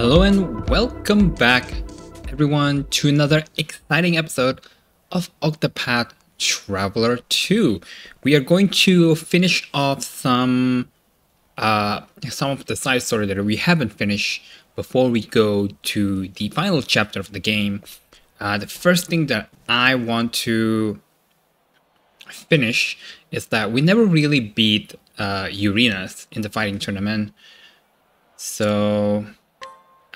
Hello and welcome back, everyone, to another exciting episode of Octopath Traveler 2. We are going to finish off some uh, some of the side story that we haven't finished before we go to the final chapter of the game. Uh, the first thing that I want to finish is that we never really beat uh, Uranus in the fighting tournament. So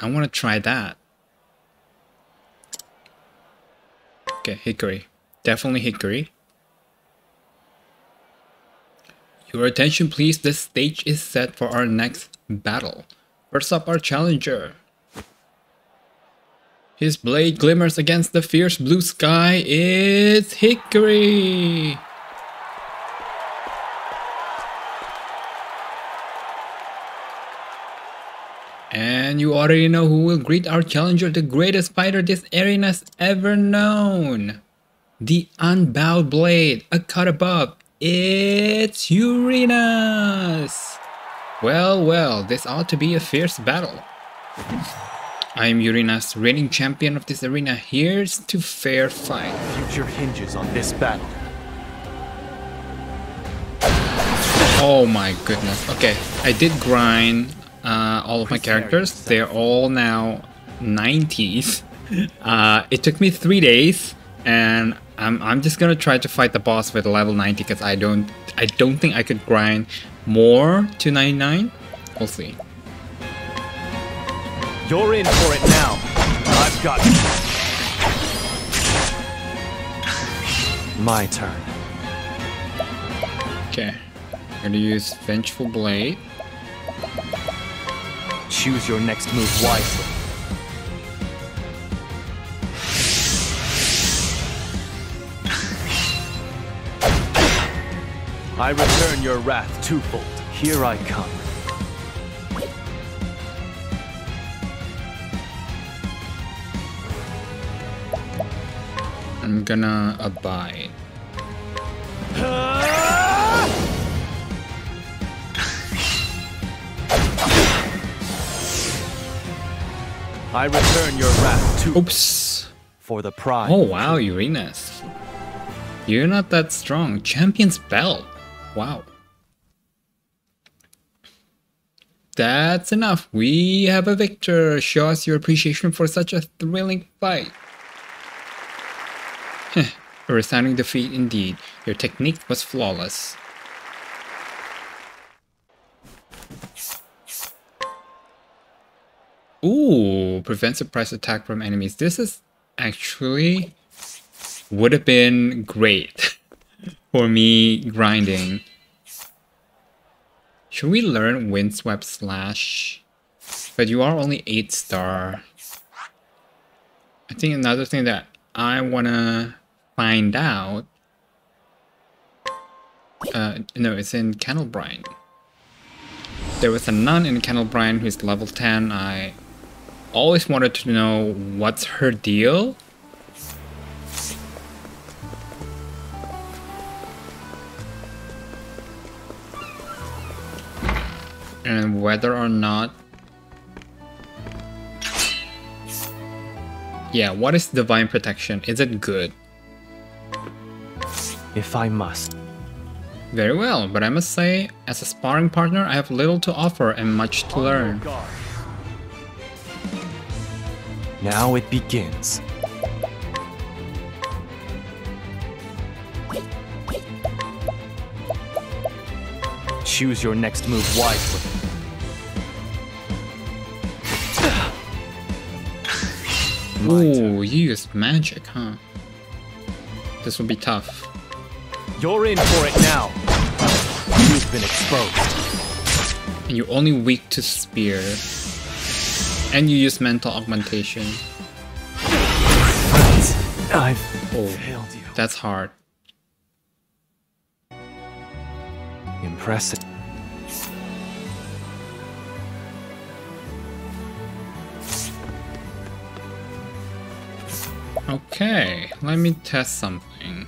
I want to try that. Okay, Hikari. Definitely Hikari. Your attention please, the stage is set for our next battle. First up, our challenger. His blade glimmers against the fierce blue sky. It's Hikari! And you already know who will greet our challenger, the greatest fighter this arena has ever known. The Unbowed Blade, a cut above. It's Uranus! Well, well, this ought to be a fierce battle. I am Uranus, reigning champion of this arena. Here's to fair fight. Future hinges on this battle. Oh my goodness. Okay, I did grind uh, all of my characters. They're all now 90s. Uh, it took me three days, and I'm, I'm just gonna try to fight the boss with level 90 because I don't I don't think I could grind more to 99. We'll see. You're in for it now. I've got you. My turn. Okay, I'm gonna use Vengeful Blade. Choose your next move wisely. I return your wrath twofold. Here I come. I'm gonna abide. I return your wrath twofold Oops. for the pride. Oh wow, Uranus. You're not that strong. Champion's belt. Wow. That's enough. We have a victor. Show us your appreciation for such a thrilling fight. A resounding defeat indeed. Your technique was flawless. Ooh, prevent surprise attack from enemies. This is actually would have been great for me grinding. Should we learn Windswept Slash? But you are only 8 star. I think another thing that I wanna find out uh, no, it's in Canalbrine. There was a nun in Canalbrine who's level 10. I always wanted to know what's her deal. And whether or not... Yeah, what is Divine Protection? Is it good? If I must. Very well, but I must say, as a sparring partner, I have little to offer and much to learn. Now it begins. Choose your next move wisely. Ooh, you used magic, huh? This will be tough. You're in for it now. You've been exposed. And you're only weak to spear. And you use mental augmentation. I've Oh, failed you. that's hard. Impressive. Okay, let me test something.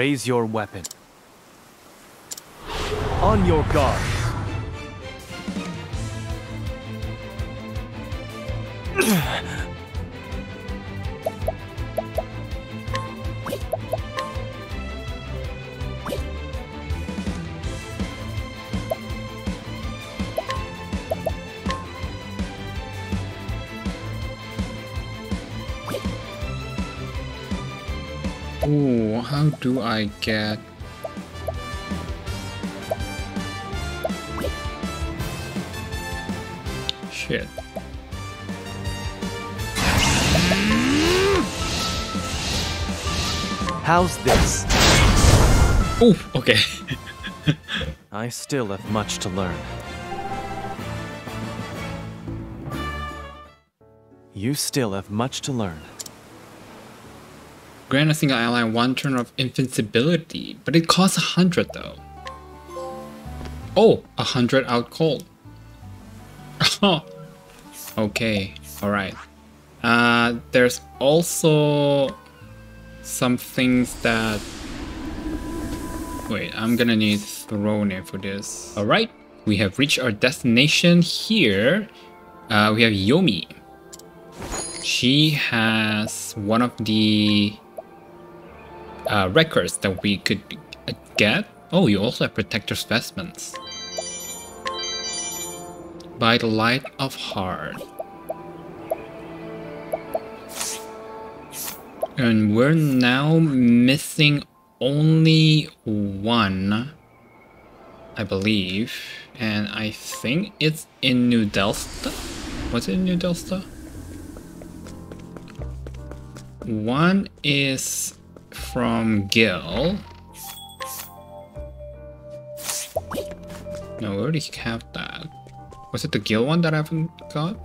Raise your weapon. On your guard. Ooh, how do I get... Shit. How's this? Ooh, okay. I still have much to learn. You still have much to learn. Grant a single ally one turn of invincibility, but it costs a hundred though. Oh, a hundred out cold. Okay, all right. Uh, there's also some things that. Wait, I'm gonna need Throné for this. All right, we have reached our destination here. Uh, we have Yomi. She has one of the uh, records that we could get. Oh, you also have protector specimens. By the light of heart. And we're now missing only one, I believe. And I think it's in New Delsta. Was it in New Delsta? One is from Gil. No, we already have that. Was it the Gil one that I haven't got?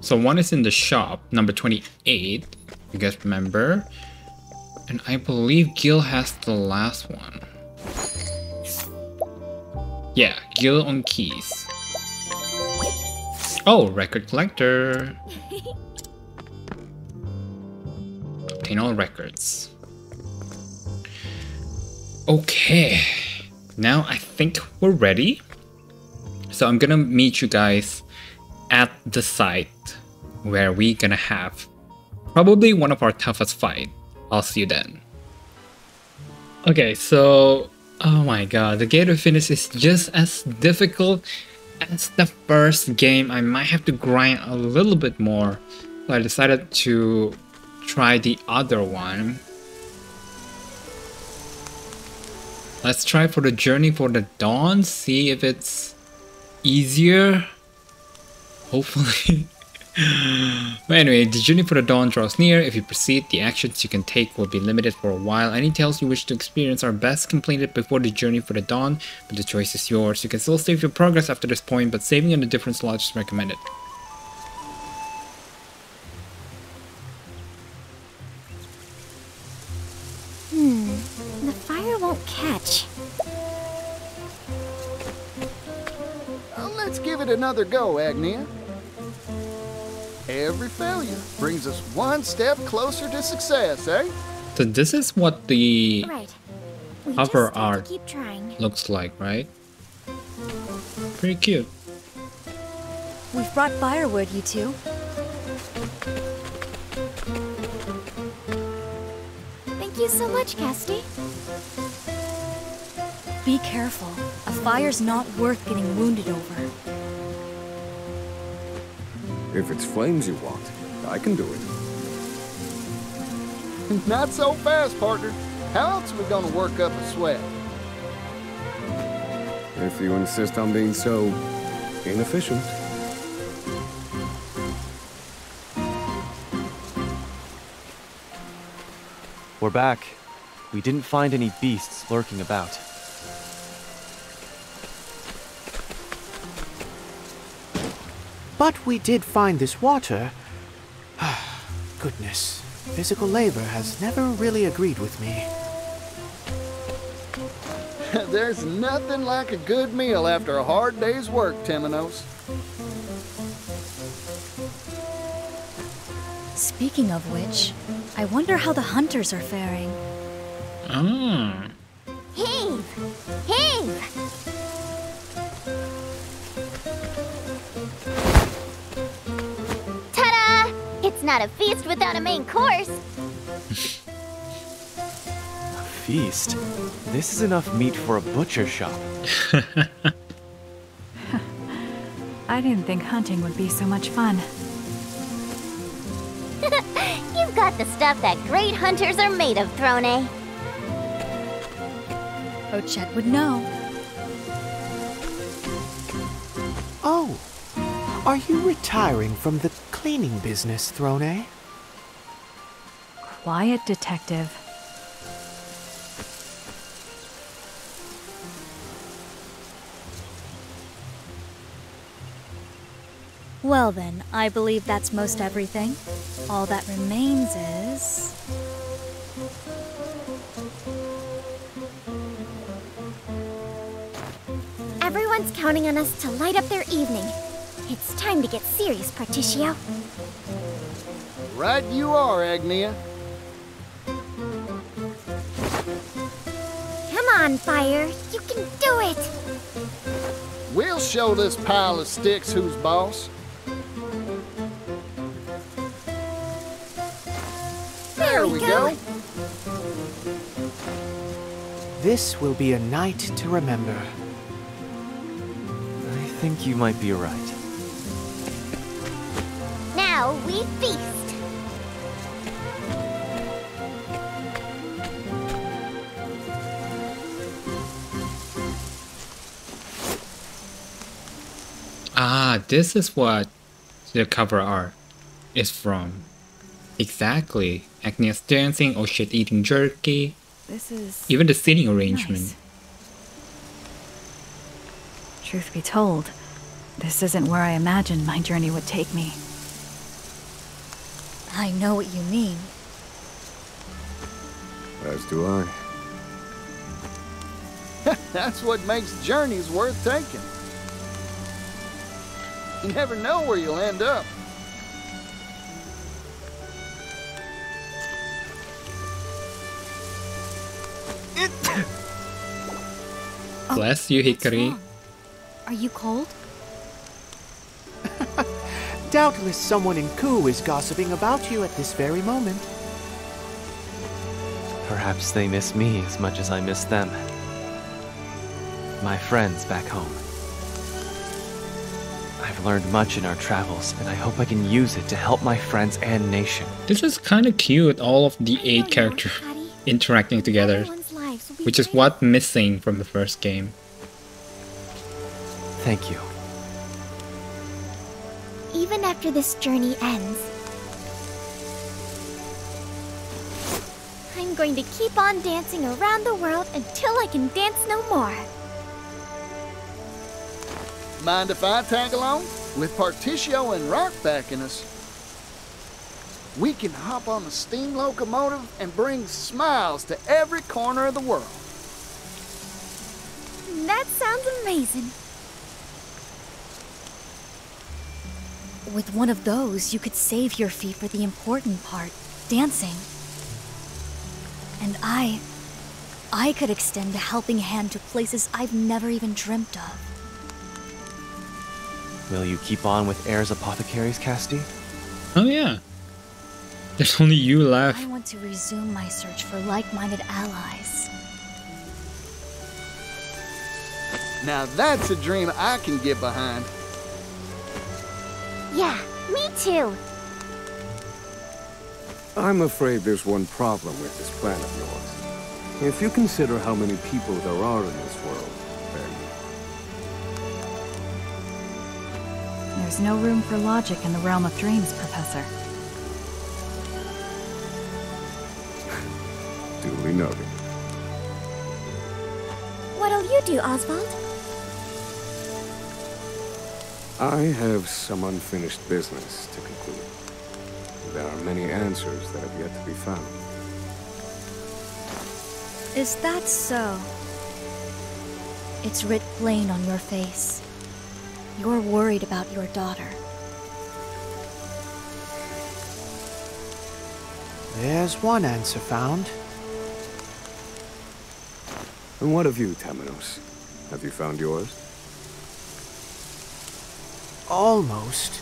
So one is in the shop, number 28, you guys remember. And I believe Gil has the last one. Yeah, Gil on keys. Oh, record collector. Obtain all records. Okay, now I think we're ready. So I'm gonna meet you guys at the site where we gonna have probably one of our toughest fight. I'll see you then. Okay, so oh my god, the Gate of Finis is just as difficult as the first game. I might have to grind a little bit more. So I decided to try the other one. Let's try for the Journey for the Dawn, see if it's easier. Hopefully. but anyway, the journey for the dawn draws near. If you proceed, the actions you can take will be limited for a while. Any tales you wish to experience are best completed before the journey for the dawn, but the choice is yours. You can still save your progress after this point, but saving in a different slot is recommended. Hmm, the fire won't catch. Well, let's give it another go, Agnea. Every failure brings us one step closer to success, eh? So this is what the Right. We Cover art. keep looks like, right? Pretty cute. We've brought firewood, you two. Thank you so much, Castti. Be careful. A fire's not worth getting wounded over. If it's flames you want, I can do it. Not so fast, partner. How else are we gonna work up a sweat? If you insist on being so inefficient. We're back. We didn't find any beasts lurking about. But we did find this water. Goodness, physical labor has never really agreed with me. There's nothing like a good meal after a hard day's work, Temenos. Speaking of which, I wonder how the hunters are faring. Ah. Heave! Heave! It's not a feast without a main course. A feast? This is enough meat for a butcher shop. I didn't think hunting would be so much fun. You've got the stuff that great hunters are made of, Throné. Ochette would know. Oh, are you retiring from the cleaning business, Throné? Quiet detective. Well then, I believe that's most everything. All that remains is... Everyone's counting on us to light up their evening. It's time to get serious, Partitio. Right you are, Agnea. Come on, Fire. You can do it. We'll show this pile of sticks who's boss. There we go. This will be a night to remember. I think you might be right. Now we feast. Ah, this is what the cover art is from. Exactly. Agnes dancing, or shit eating jerky, This is. even the seating arrangement. nice. Truth be told, this isn't where I imagined my journey would take me. I know what you mean. As do I. That's what makes journeys worth taking. You never know where you'll end up. Oh, Bless you, What's Hikari. Are you cold? Doubtless someone in Ku is gossiping about you at this very moment. Perhaps they miss me as much as I miss them. My friends back home. I've learned much in our travels, and I hope I can use it to help my friends and nation. This is kind of cute, all of the eight characters interacting together, Everyone's lives will be which is what missing from the first game. Thank you. Even after this journey ends, I'm going to keep on dancing around the world until I can dance no more. Mind if I tag along? With Partitio and Rock backing us, we can hop on a steam locomotive and bring smiles to every corner of the world. That sounds amazing. With one of those, you could save your feet for the important part dancing. And I. I could extend a helping hand to places I've never even dreamt of. Will you keep on with Air's Apothecaries, Castti? Oh yeah. There's only you left. I want to resume my search for like minded allies. Now that's a dream I can get behind. Yeah, me too. I'm afraid there's one problem with this plan of yours. If you consider how many people there are in this world, then There's no room for logic in the realm of dreams, Professor. duly noted. What'll you do, Osvald? I have some unfinished business to conclude. There are many answers that have yet to be found. Is that so? It's writ plain on your face. You're worried about your daughter. There's one answer found. And what of you, Temenos? Have you found yours? Almost.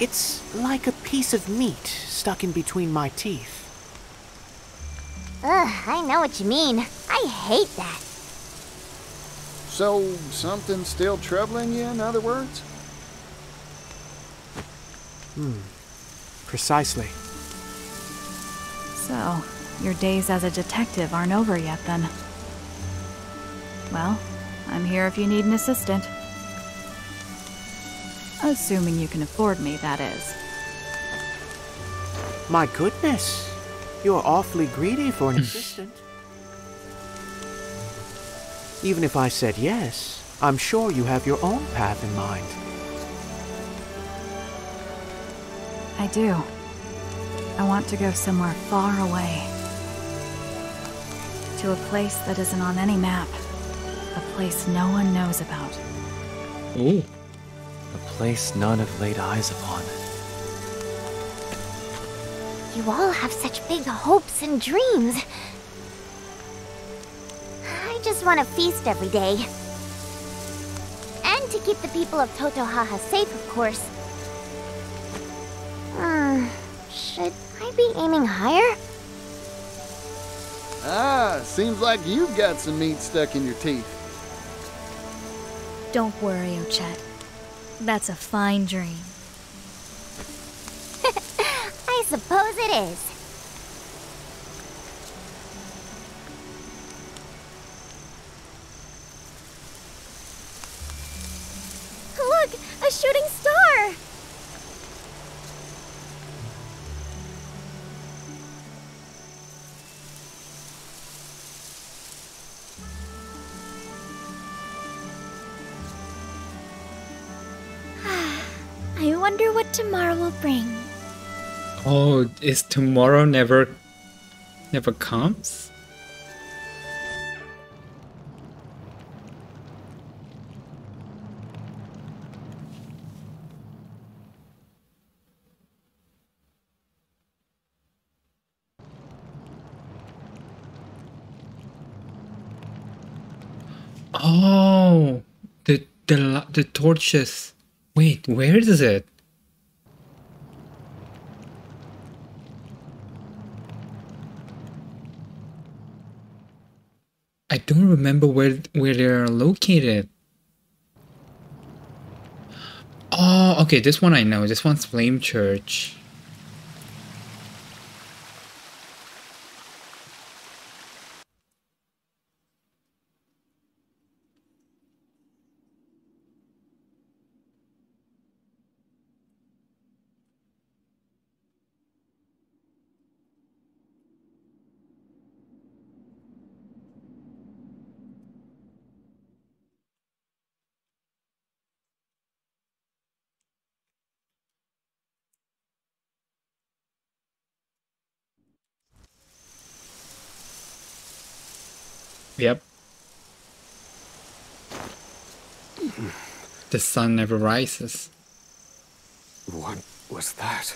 It's like a piece of meat stuck in between my teeth. Ugh, I know what you mean. I hate that. So, something's still troubling you, in other words? Hmm. Precisely. So, your days as a detective aren't over yet then. Well, I'm here if you need an assistant. Assuming you can afford me, that is. My goodness. You're awfully greedy for an hmm. assistant. Even if I said yes, I'm sure you have your own path in mind. I do. I want to go somewhere far away. To a place that isn't on any map. A place no one knows about. Ooh. A place none have laid eyes upon. You all have such big hopes and dreams. I just want to feast every day. And to keep the people of Toto'haha safe, of course. Hmm, should I be aiming higher? Ah, seems like you've got some meat stuck in your teeth. Don't worry, Ochette. That's a fine dream. I suppose it is. Tomorrow will bring. Oh, is tomorrow never never comes? Oh, the the the torches. Wait, where is it? I don't remember where where they're located. Oh, okay, this one I know. This one's Flamechurch. Yep. The sun never rises. What was that?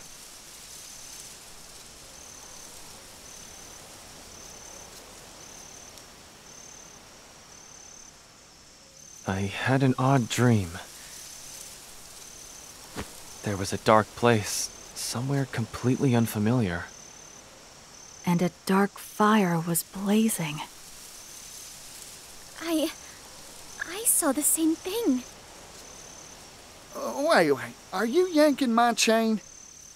I had an odd dream. There was a dark place, somewhere completely unfamiliar. And a dark fire was blazing. I. I saw the same thing. Uh, wait, wait. Are you yanking my chain?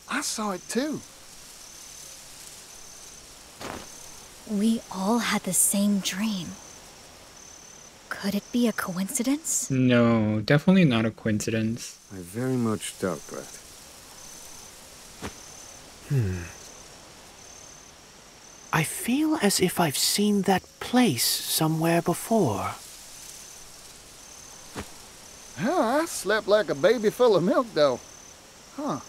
I saw it too. We all had the same dream. Could it be a coincidence? No, definitely not a coincidence. I very much doubt that. I feel as if I've seen that place somewhere before. Huh, I slept like a baby full of milk, though. Huh.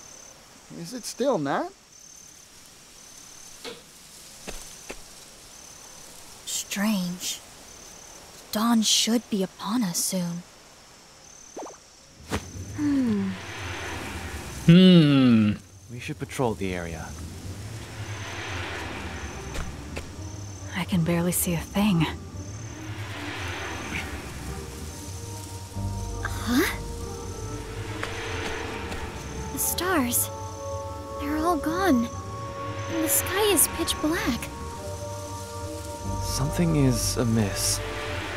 Is it still night? Strange. Dawn should be upon us soon. Hmm. We should patrol the area. I can barely see a thing. Huh? The stars. They're all gone. And the sky is pitch black. Something is amiss.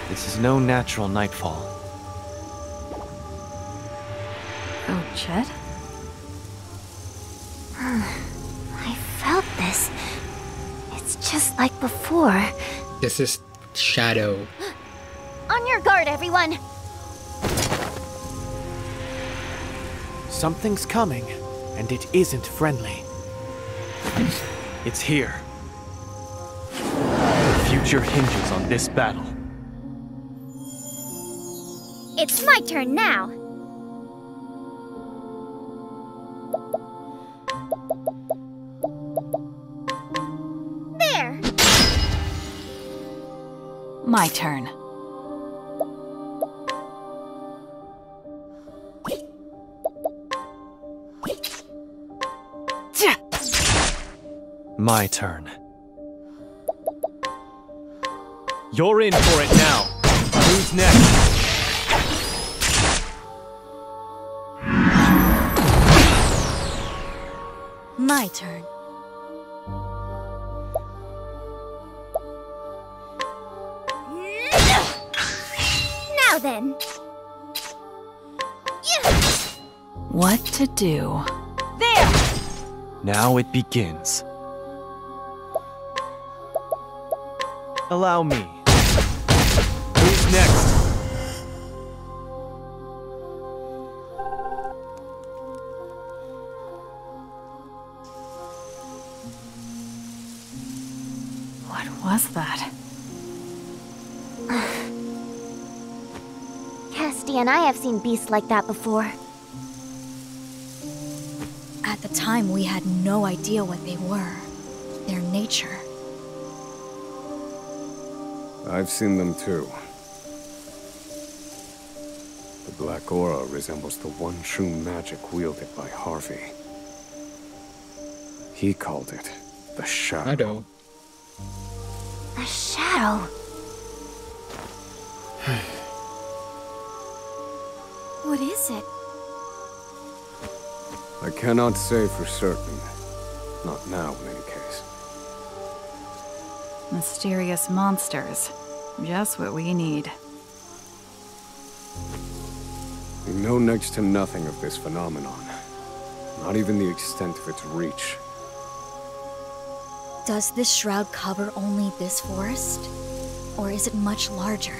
This is no natural nightfall. Oh, Chet? just like before. This is Shadow. On your guard, everyone! Something's coming, and it isn't friendly. It's here. The future hinges on this battle. It's my turn now. My turn. My turn. You're in for it now. Who's next? My turn. Then. What to do? There! Now it begins. Allow me. Who's next? Seen beasts like that before. At the time, we had no idea what they were. Their nature. I've seen them too. The black aura resembles the one true magic wielded by Harvey. He called it the Shadow. Shadow. A shadow. What is it? I cannot say for certain. Not now, in any case. Mysterious monsters. Just what we need. We know next to nothing of this phenomenon. Not even the extent of its reach. Does this shroud cover only this forest? Or is it much larger?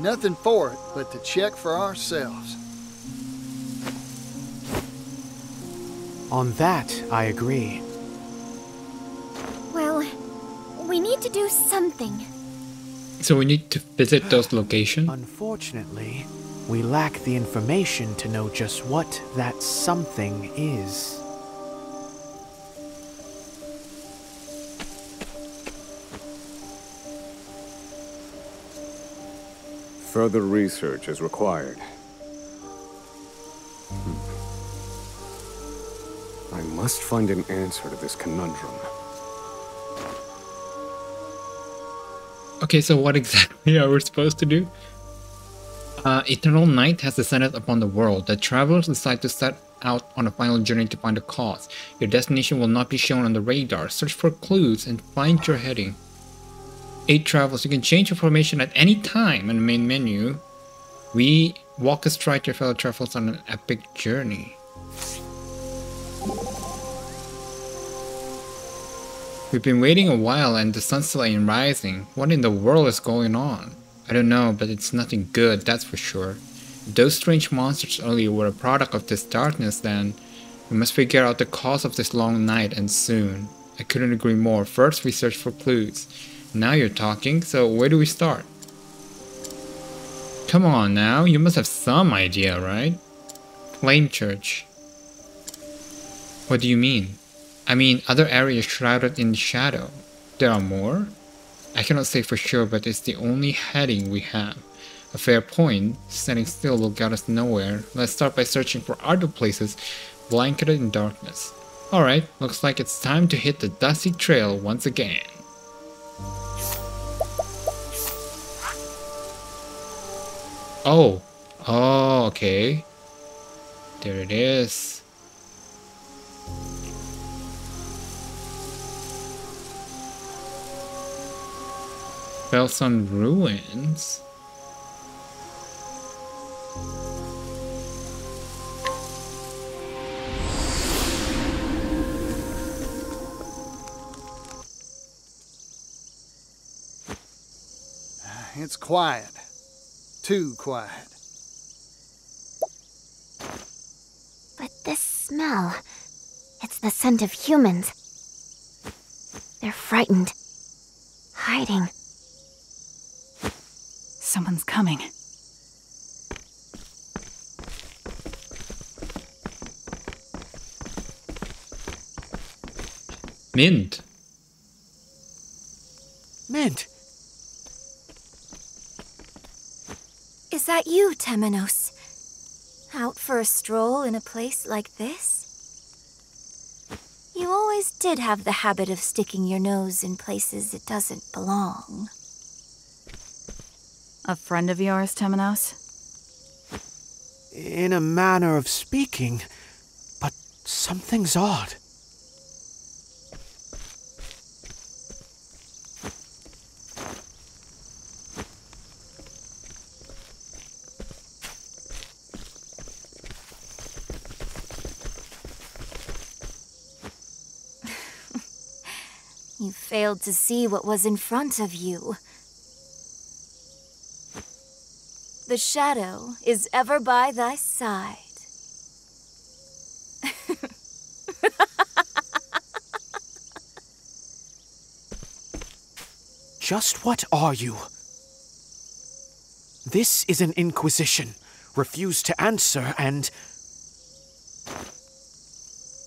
Nothing for it but to check for ourselves. On that, I agree. Well, we need to do something. So we need to visit those locations. Unfortunately, we lack the information to know just what that something is. Further research is required. Hmm. I must find an answer to this conundrum. Okay, so what exactly are we supposed to do? Uh, eternal night has descended upon the world. The travelers decide to set out on a final journey to find the cause. Your destination will not be shown on the radar. Search for clues and find your heading. 8 travels. You can change your formation at any time in the main menu. We walk astride your fellow travelers on an epic journey. We've been waiting a while and the sun's still ain't rising. What in the world is going on? I don't know, but it's nothing good, that's for sure. If those strange monsters earlier were a product of this darkness, then we must figure out the cause of this long night and soon. I couldn't agree more. First, we search for clues. Now you're talking, so where do we start? Come on now, you must have some idea, right? Flamechurch. What do you mean? I mean, other areas shrouded in shadow. There are more? I cannot say for sure, but it's the only heading we have. A fair point. Standing still will get us nowhere. Let's start by searching for other places blanketed in darkness. Alright, looks like it's time to hit the dusty trail once again. Oh. Oh, okay. There it is. Felson Ruins? Uh, it's quiet. Too quiet. But this smell. It's the scent of humans. They're frightened. Hiding. Someone's coming. Mint. Mint, Is that you, Temenos? Out for a stroll in a place like this? You always did have the habit of sticking your nose in places it doesn't belong. A friend of yours, Temenos? in a manner of speaking, but something's odd. You failed to see what was in front of you. The shadow is ever by thy side. Just what are you? This is an inquisition. Refuse to answer and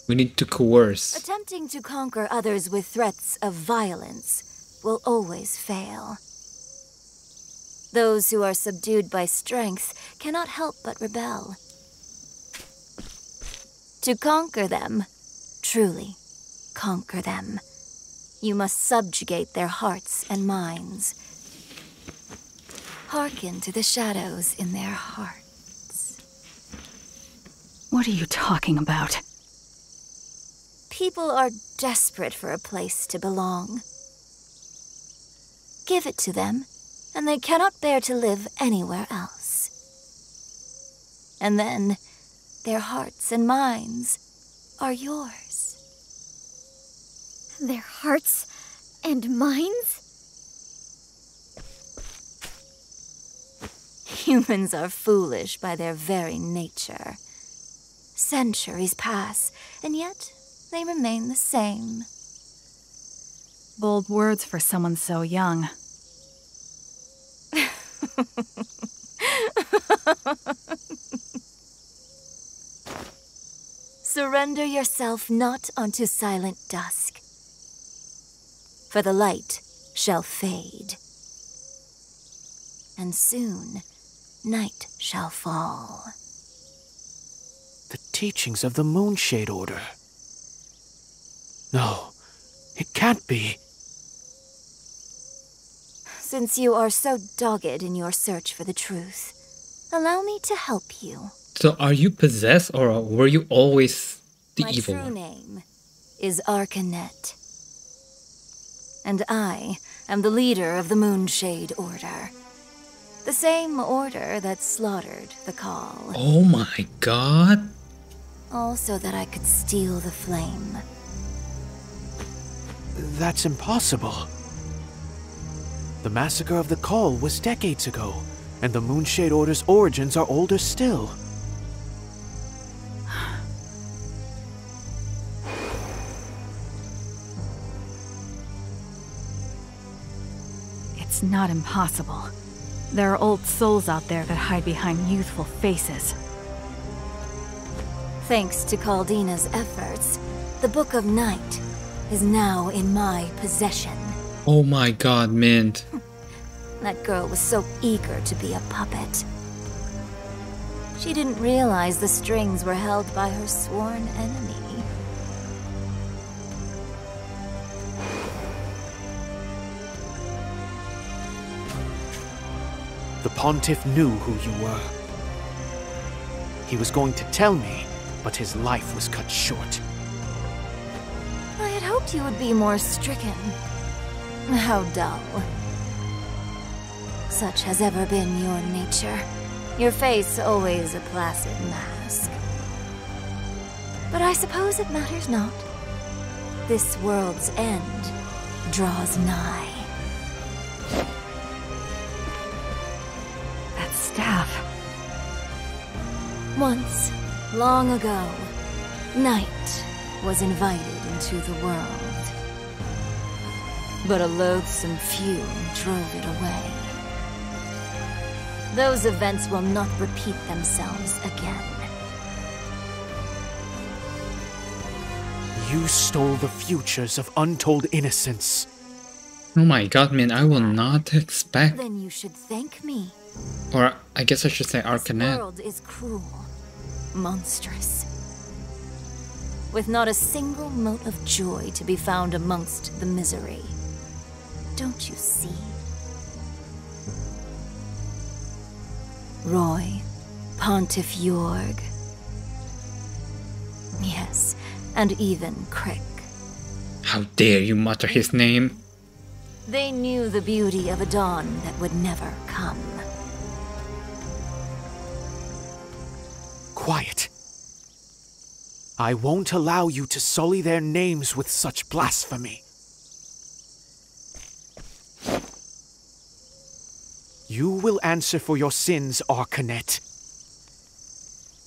We need to coerce. Attempting to conquer others with threats of violence will always fail. Those who are subdued by strength cannot help but rebel. To conquer them, truly conquer them, you must subjugate their hearts and minds. Hearken to the shadows in their hearts. What are you talking about? People are desperate for a place to belong. Give it to them, and they cannot bear to live anywhere else. And then, their hearts and minds are yours. Their hearts and minds? Humans are foolish by their very nature. Centuries pass, and yet they remain the same. Bold words for someone so young. Surrender yourself not unto silent dusk, for the light shall fade, and soon night shall fall. the teachings of the Moonshade Order. No, it can't be. Since you are so dogged in your search for the truth, allow me to help you. So are you possessed or were you always the My evil true name is Arcanette. And I am the leader of the Moonshade Order. The same order that slaughtered the Call. Oh my god. All so that I could steal the flame. That's impossible. The massacre of the Call was decades ago, and the Moonshade Order's origins are older still. It's not impossible. There are old souls out there that hide behind youthful faces. Thanks to Caldina's efforts, the Book of Night is now in my possession. Oh my god, Mint. that girl was so eager to be a puppet. She didn't realize the strings were held by her sworn enemy. The Pontiff knew who you were. He was going to tell me, but his life was cut short. Hoped you would be more stricken. How dull. Such has ever been your nature. Your face always a placid mask. But I suppose it matters not. This world's end draws nigh. That staff. Once, long ago, night was invited into the world. But a loathsome few drove it away. Those events will not repeat themselves again. You stole the futures of untold innocence. Oh my god, man, I will not expect. Then you should thank me. Or I guess I should say This Arcanette. world is cruel, monstrous. With not a single mote of joy to be found amongst the misery. Don't you see? Roy, Pontiff Jorg. Yes, and even Crick. How dare you mutter his name? They knew the beauty of a dawn that would never come. Quiet. I won't allow you to sully their names with such blasphemy. You will answer for your sins, Arcanette.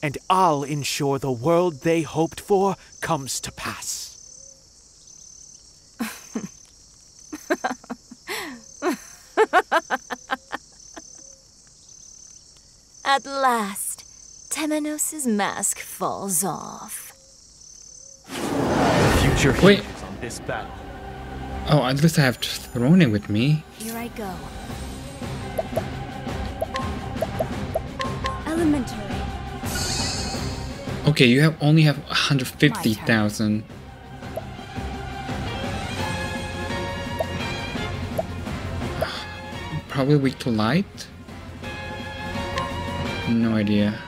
And I'll ensure the world they hoped for comes to pass. At last, Temenos' mask falls off. Future Wait. hinges on this battle. Oh, at least I have thrown it with me. Here I go. Elementary. Okay, you have only have 150,000. Probably weak to light? No idea.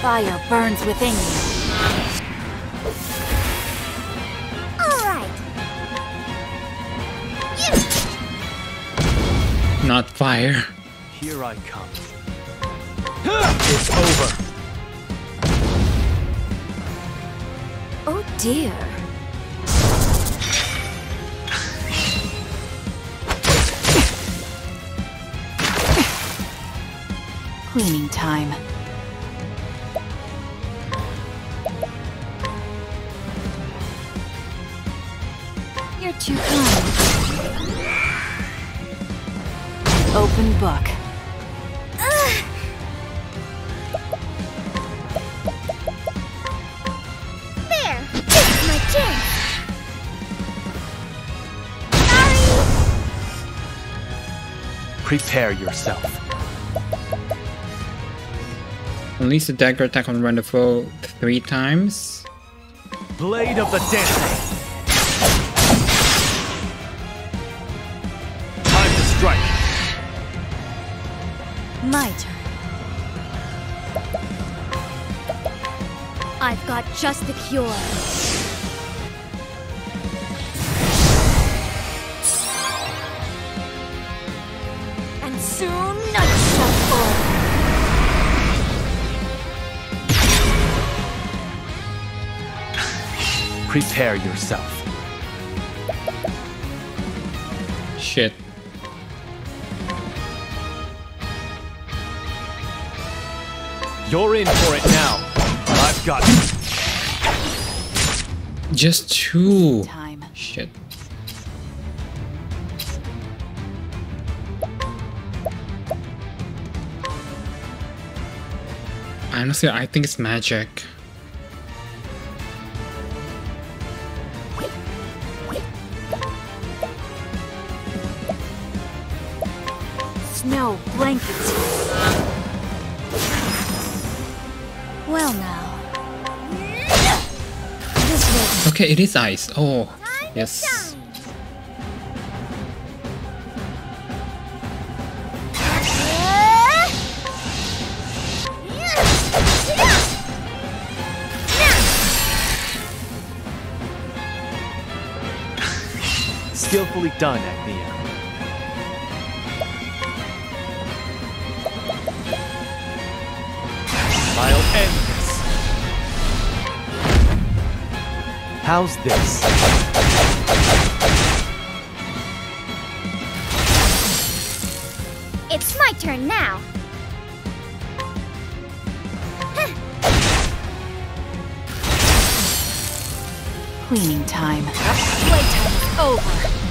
Fire burns within you. All right. Not fire. Here I come. It's over. Oh dear. Cleaning time. You're too kind. Open book. There. This is my chance. Sorry. Prepare yourself. Unleash the dagger attack on random foe three times. Blade of the Dancer. Strike. My turn. I've got just the cure. And soon night shall fall. Prepare yourself. You're in for it now. I've got you. Just two. Time. Shit. Honestly, I think it's magic. It is ice. Oh, yes. Skillfully done, Agnea. How's this? It's my turn now. Cleaning time. Playtime is over.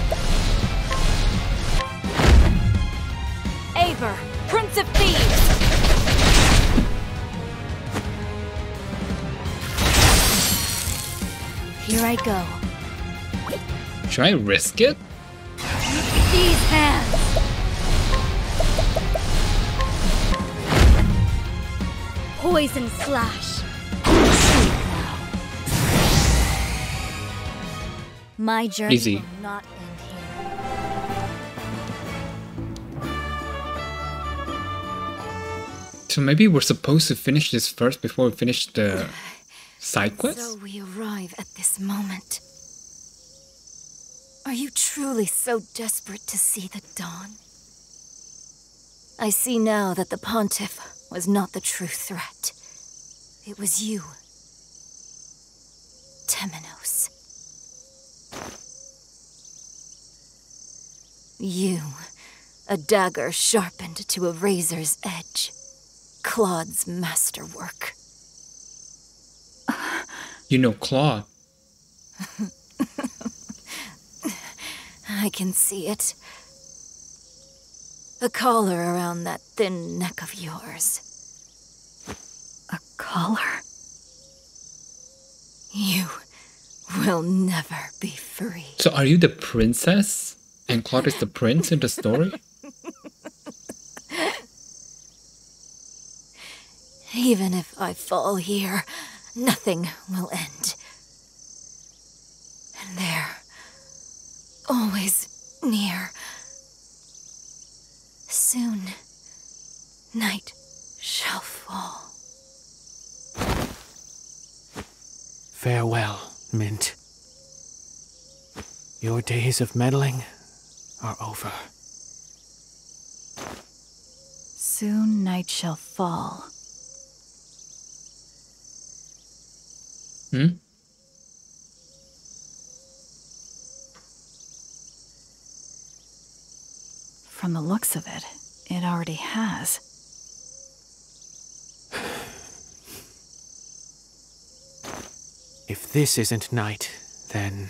I go. Should I risk it? These hands! Poison slash. My journey Easy. will not end here. So maybe we're supposed to finish this first before we finish the side quest? So we arrive at this moment. Are you truly so desperate to see the dawn? I see now that the Pontiff was not the true threat. It was you, Temenos. You, a dagger sharpened to a razor's edge. Claude's masterwork. You know Claude. I can see it. A collar around that thin neck of yours. A collar? You will never be free. So are you the princess? And Claude is the prince in the story? Even if I fall here, nothing will end. And there, always near. Soon, night shall fall. Farewell, Mint. Your days of meddling are over. Soon night shall fall. Hmm? From the looks of it, it already has. If this isn't night, then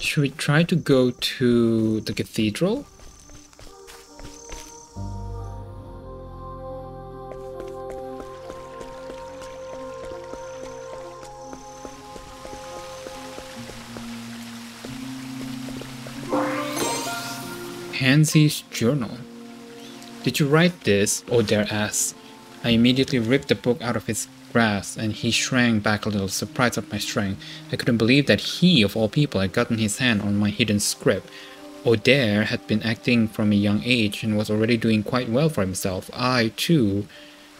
Should we try to go to the cathedral? Tansy's journal. Did you write this? Oder asked. I immediately ripped the book out of his grasp, and he shrank back a little, surprised at my strength. I couldn't believe that he, of all people, had gotten his hand on my hidden script. Oder had been acting from a young age and was already doing quite well for himself. I, too,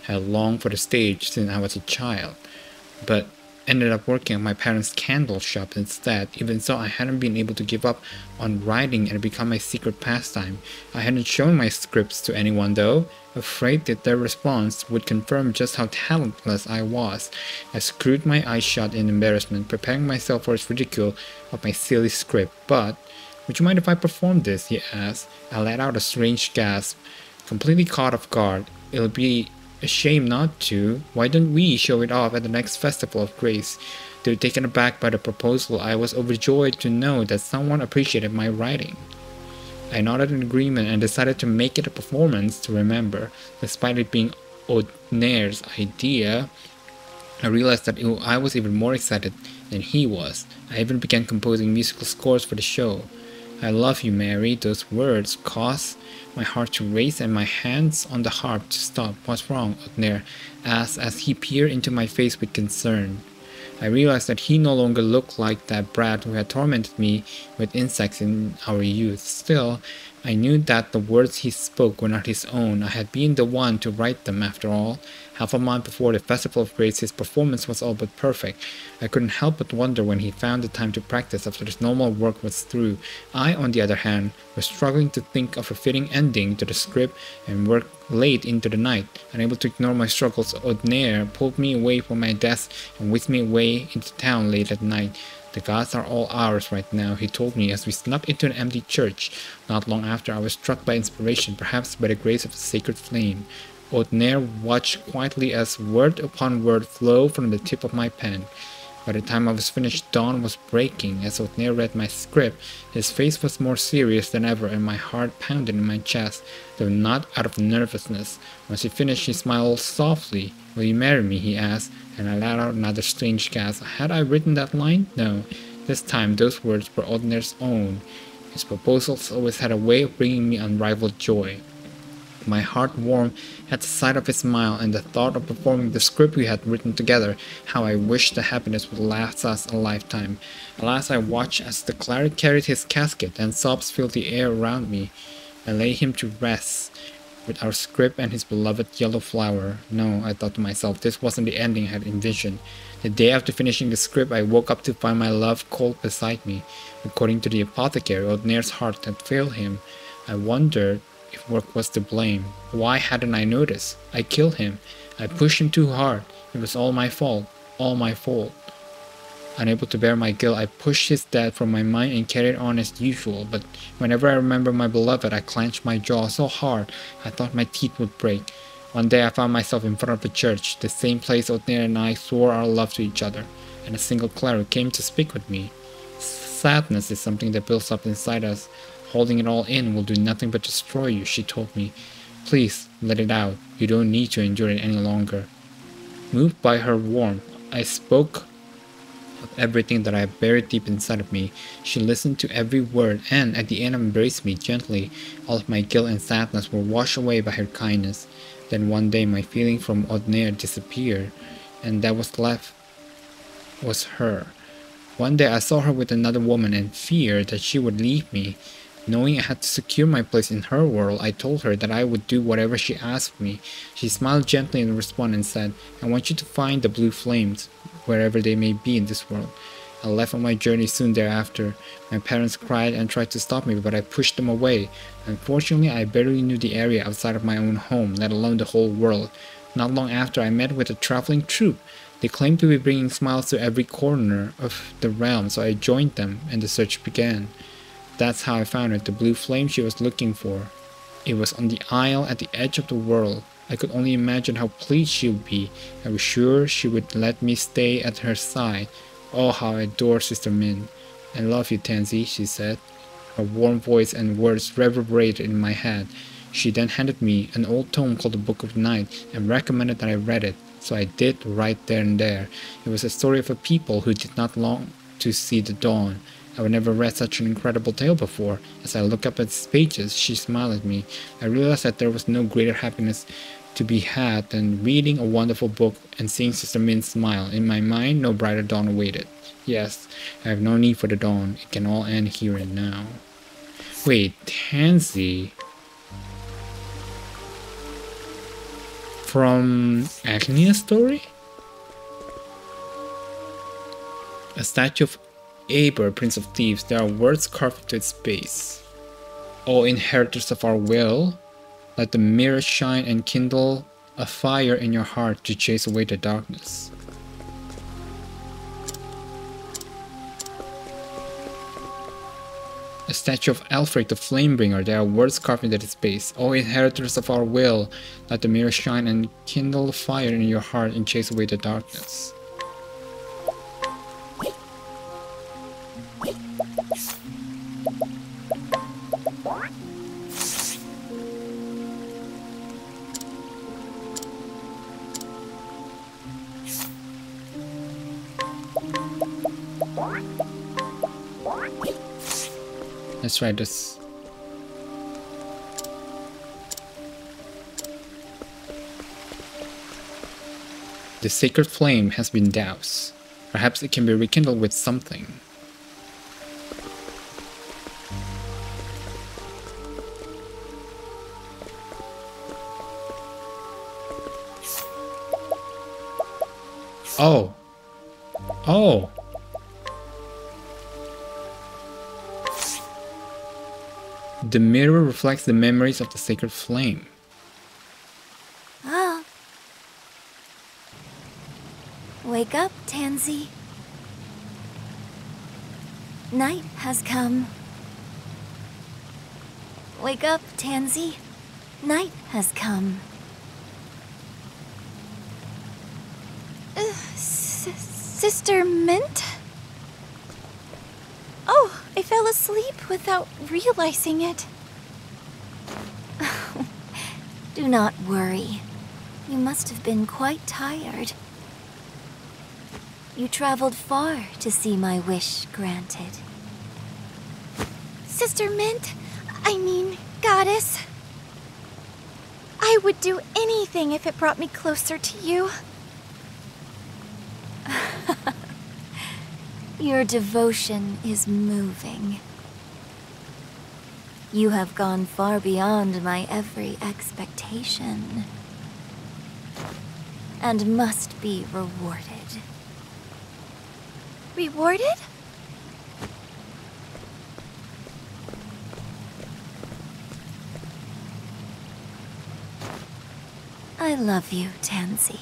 had longed for the stage since I was a child, but ended up working at my parents' candle shop instead. Even so, I hadn't been able to give up on writing and become my secret pastime. I hadn't shown my scripts to anyone though, afraid that their response would confirm just how talentless I was. I screwed my eyes shut in embarrassment, preparing myself for his ridicule of my silly script. But, would you mind if I performed this? he asked. I let out a strange gasp, completely caught off guard. It'll be a shame not to. Why don't we show it off at the next Festival of Grace? Though taken aback by the proposal, I was overjoyed to know that someone appreciated my writing. I nodded in agreement and decided to make it a performance to remember. Despite it being Odner's idea, I realized that I was even more excited than he was. I even began composing musical scores for the show. I love you, Mary. Those words caused my heart to race and my hands on the harp to stop. What's wrong? Odner asked as he peered into my face with concern. I realized that he no longer looked like that brat who had tormented me with insects in our youth. Still, I knew that the words he spoke were not his own. I had been the one to write them, after all. Half a month before the Festival of Grace, his performance was all but perfect. I couldn't help but wonder when he found the time to practice after his normal work was through. I, on the other hand, was struggling to think of a fitting ending to the script and worked late into the night. Unable to ignore my struggles, Odnair pulled me away from my desk and whisked me away into town late at night. The gods are all ours right now, he told me as we snuck into an empty church. Not long after, I was struck by inspiration, perhaps by the grace of the sacred flame. Odnair watched quietly as word upon word flowed from the tip of my pen. By the time I was finished, dawn was breaking. As Odnair read my script, his face was more serious than ever, and my heart pounded in my chest, though not out of nervousness. Once he finished, he smiled softly. Will you marry me? he asked, and I let out another strange gasp. Had I written that line? No. This time, those words were Odnair's own. His proposals always had a way of bringing me unrivaled joy. My heart warmed at the sight of his smile and the thought of performing the script we had written together. How I wished the happiness would last us a lifetime. Alas, I watched as the cleric carried his casket, and sobs filled the air around me. I lay him to rest with our script and his beloved yellow flower. No, I thought to myself, this wasn't the ending I had envisioned. The day after finishing the script, I woke up to find my love cold beside me. According to the apothecary, Odnair's heart had failed him. I wondered work was to blame. Why hadn't I noticed? I killed him. I pushed him too hard. It was all my fault. All my fault. Unable to bear my guilt, I pushed his death from my mind and carried on as usual, but whenever I remember my beloved, I clenched my jaw so hard I thought my teeth would break. One day I found myself in front of the church, the same place Odnair and I swore our love to each other, and a single cleric came to speak with me. Sadness is something that builds up inside us. Holding it all in will do nothing but destroy you, she told me. Please, let it out. You don't need to endure it any longer. Moved by her warmth, I spoke of everything that I buried deep inside of me. She listened to every word and at the end embraced me gently. All of my guilt and sadness were washed away by her kindness. Then one day my feeling from Odnair disappeared, and that was left was her. One day I saw her with another woman and feared that she would leave me. Knowing I had to secure my place in her world, I told her that I would do whatever she asked me. She smiled gently in response and said, I want you to find the blue flames, wherever they may be in this world. I left on my journey soon thereafter. My parents cried and tried to stop me, but I pushed them away. Unfortunately, I barely knew the area outside of my own home, let alone the whole world. Not long after, I met with a traveling troupe. They claimed to be bringing smiles to every corner of the realm, so I joined them, and the search began. That's how I found it, the blue flame she was looking for. It was on the isle at the edge of the world. I could only imagine how pleased she would be. I was sure she would let me stay at her side. Oh, how I adore Sister Mint. I love you, Tansy, she said. Her warm voice and words reverberated in my head. She then handed me an old tome called the Book of Night and recommended that I read it. So I did right there and there. It was a story of a people who did not long to see the dawn. I had never read such an incredible tale before. As I looked up at its pages, she smiled at me. I realized that there was no greater happiness to be had than reading a wonderful book and seeing Sister Mint smile. In my mind, no brighter dawn awaited. Yes, I have no need for the dawn. It can all end here and now. Wait, Tansy? From Agnea's story? A statue of Aeber, Prince of Thieves, there are words carved into its base. O inheritors of our will, let the mirror shine and kindle a fire in your heart to chase away the darkness. A statue of Aelfric the Flamebringer, there are words carved into its base. O inheritors of our will, let the mirror shine and kindle a fire in your heart and chase away the darkness. Let's try this. The sacred flame has been doused. Perhaps it can be rekindled with something. Oh. Oh. The mirror reflects the memories of the sacred flame. Ah. Wake up, Tansy. Night has come. Wake up, Tansy. Night has come. S- Sister Mint? Oh, I fell asleep without realizing it. Do not worry. You must have been quite tired. You traveled far to see my wish granted. Sister Mint, I mean, Goddess. I would do anything if it brought me closer to you. Your devotion is moving. You have gone far beyond my every expectation. And must be rewarded. Rewarded? I love you, Tansy.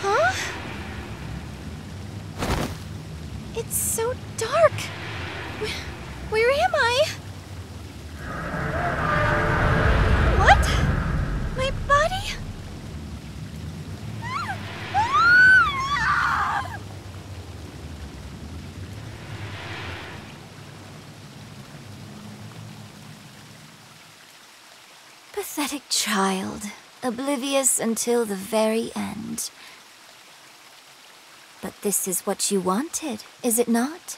Huh? It's so dark. Where, where am I? What? My body? Pathetic child, oblivious until the very end. But this is what you wanted, is it not?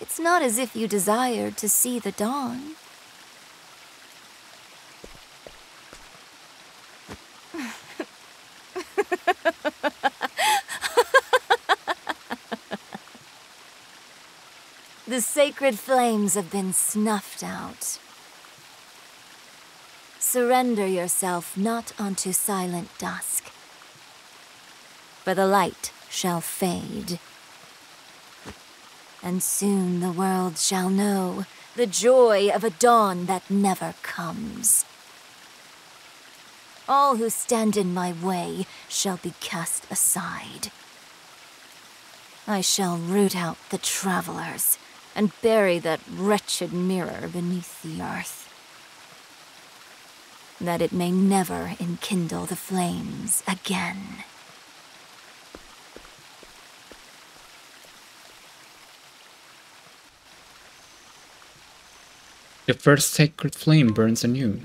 It's not as if you desired to see the dawn. the sacred flames have been snuffed out. Surrender yourself not unto silent dusk, for the light shall fade. And soon the world shall know the joy of a dawn that never comes. All who stand in my way shall be cast aside. I shall root out the travelers and bury that wretched mirror beneath the earth that it may never enkindle the flames again. The first sacred flame burns anew.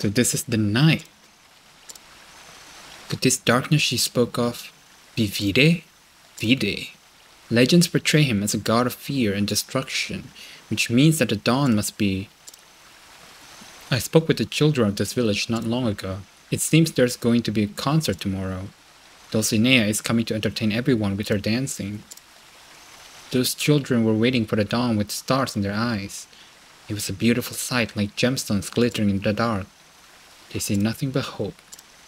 So this is the night. Could this darkness she spoke of be Vide? Vide. Legends portray him as a god of fear and destruction, which means that the dawn must be. I spoke with the children of this village not long ago. It seems there's going to be a concert tomorrow. Dolcinaea is coming to entertain everyone with her dancing. Those children were waiting for the dawn with stars in their eyes. It was a beautiful sight like gemstones glittering in the dark. They see nothing but hope.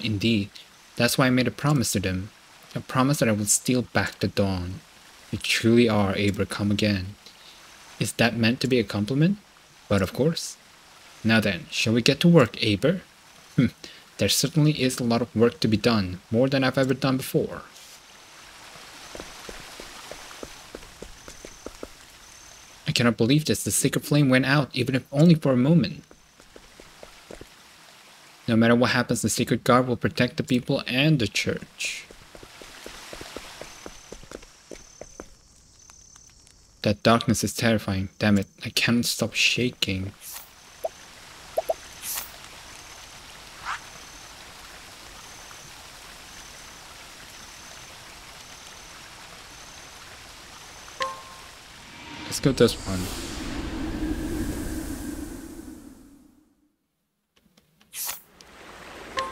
Indeed, that's why I made a promise to them. A promise that I would steal back the dawn. You truly are able to come again. Is that meant to be a compliment? But of course. Now then, shall we get to work, Aber? Hm, there certainly is a lot of work to be done, more than I've ever done before. I cannot believe this, the sacred flame went out, even if only for a moment. No matter what happens, the sacred guard will protect the people and the church. That darkness is terrifying. Damn it, I can't stop shaking. This one.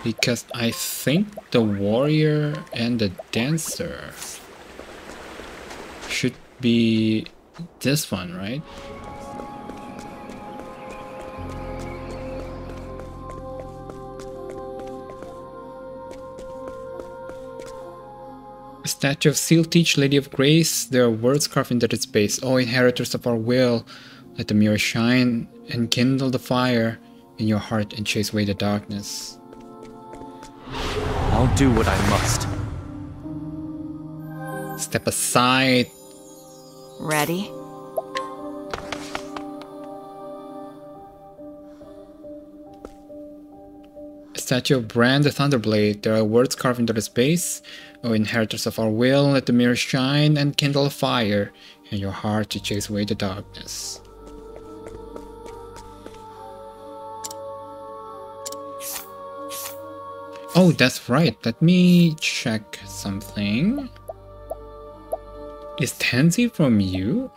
Because I think the warrior and the dancer should be this one, right? Statue of Sealticge, Lady of Grace. There are words carved into its base. O inheritors of our will, let the mirror shine and kindle the fire in your heart and chase away the darkness. I'll do what I must. Step aside. Ready? Statue of Brand the Thunderblade. There are words carved into its base. O inheritors of our will, let the mirror shine and kindle a fire in your heart to chase away the darkness. Oh, that's right. Let me check something. Is Tansy from you?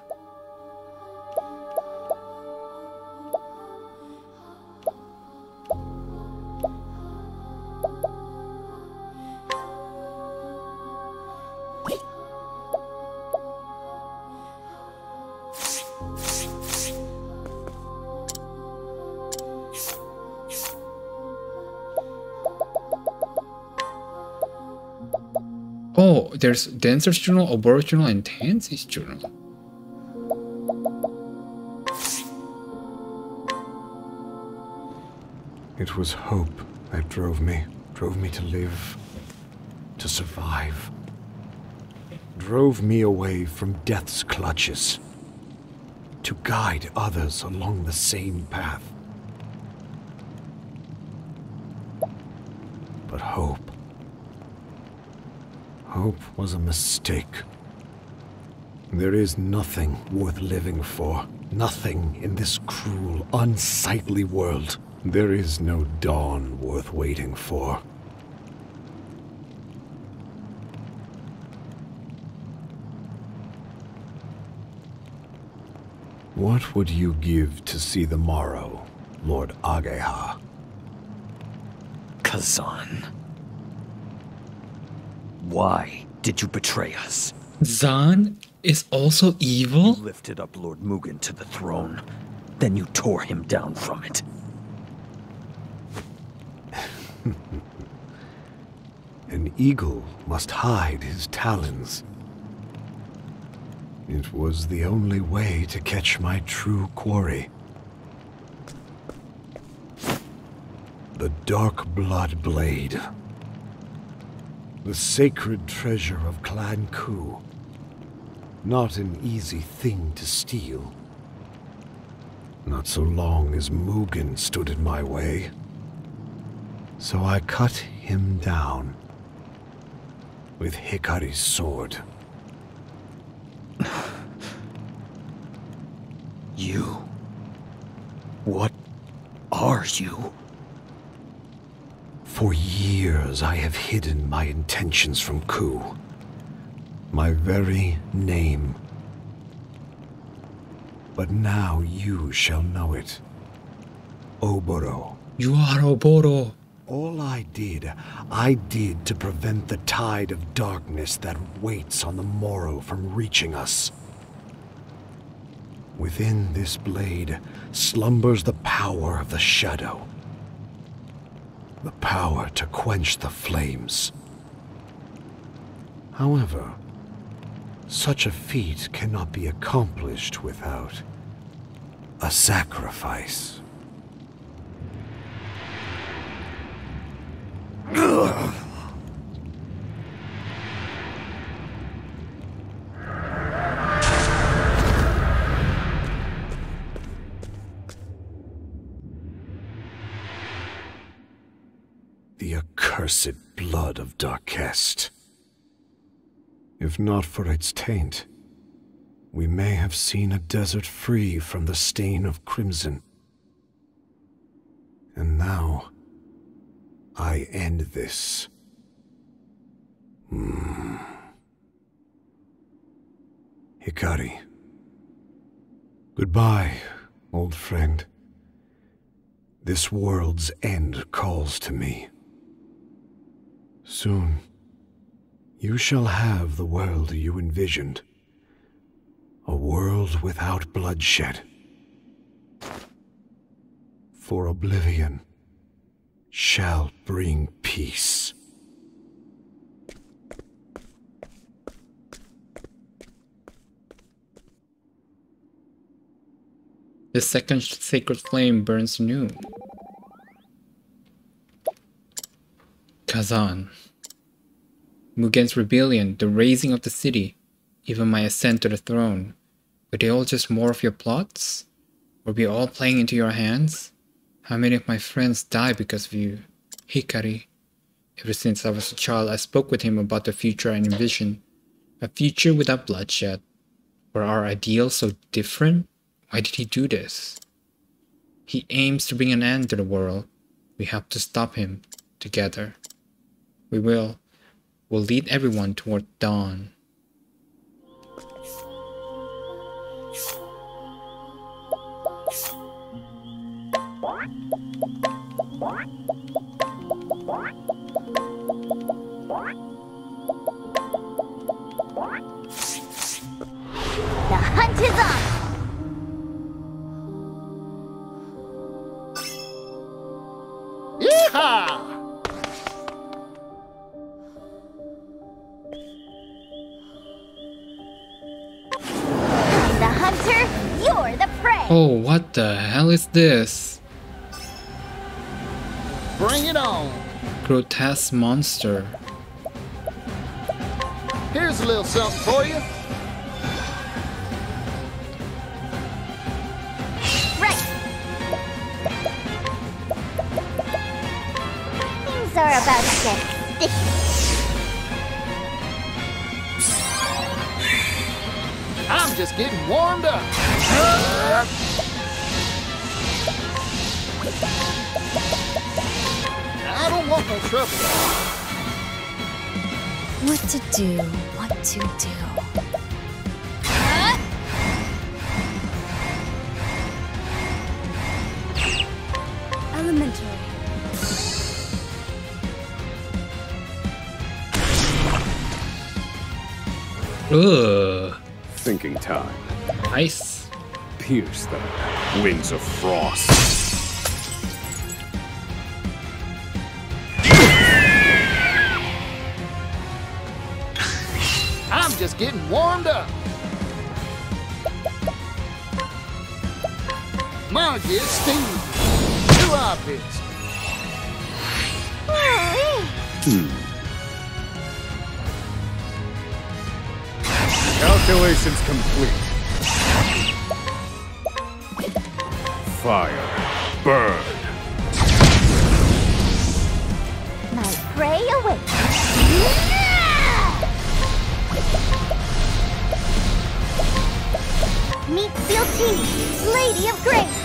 There's Dancer's Journal, Oboro's Journal, and Tansy's Journal. It was hope that drove me, drove me to live, to survive. Drove me away from death's clutches, to guide others along the same path. But hope. Hope was a mistake. There is nothing worth living for. Nothing in this cruel, unsightly world. There is no dawn worth waiting for. What would you give to see the morrow, Lord Ageha? Kazan. Why did you betray us? Zahn is also evil? You lifted up Lord Mugen to the throne, then you tore him down from it. An eagle must hide his talons. It was the only way to catch my true quarry. The Dark Blood Blade. The sacred treasure of Clan Ku. Not an easy thing to steal. Not so long as Mugen stood in my way. So I cut him down with Hikari's sword. You? What are you? Years I have hidden my intentions from Ku. My very name. But now you shall know it. Oboro. You are Oboro. All I did, I did to prevent the tide of darkness that waits on the morrow from reaching us. Within this blade slumbers the power of the shadow. The power to quench the flames. However, such a feat cannot be accomplished without a sacrifice. The If not for its taint, we may have seen a desert free from the stain of crimson. And now, I end this. Hmm. Hikari. Goodbye, old friend. This world's end calls to me. Soon, you shall have the world you envisioned. A world without bloodshed. For oblivion shall bring peace. The second sacred flame burns new. Kazan. Mugen's rebellion, the raising of the city, even my ascent to the throne. Were they all just more of your plots? Were we all playing into your hands? How many of my friends died because of you? Hikari. Ever since I was a child, I spoke with him about the future I envisioned. A future without bloodshed. Were our ideals so different? Why did he do this? He aims to bring an end to the world. We have to stop him, together. We will. We'll lead everyone toward dawn. The hunt is on! Oh, what the hell is this? Bring it on. Grotesque monster. Here's a little something for you. Right! Things are about to get sticky. I'm just getting warmed up. I don't want no trouble. What to do, what to do. Elementary. Ugh. Thinking time. Nice. Pierce them. Wings of frost. I'm just getting warmed up. My get steam. Too obvious. Calculations complete. Fire. Burn. My prey awaits. Meet Sealticge, Lady of Grace.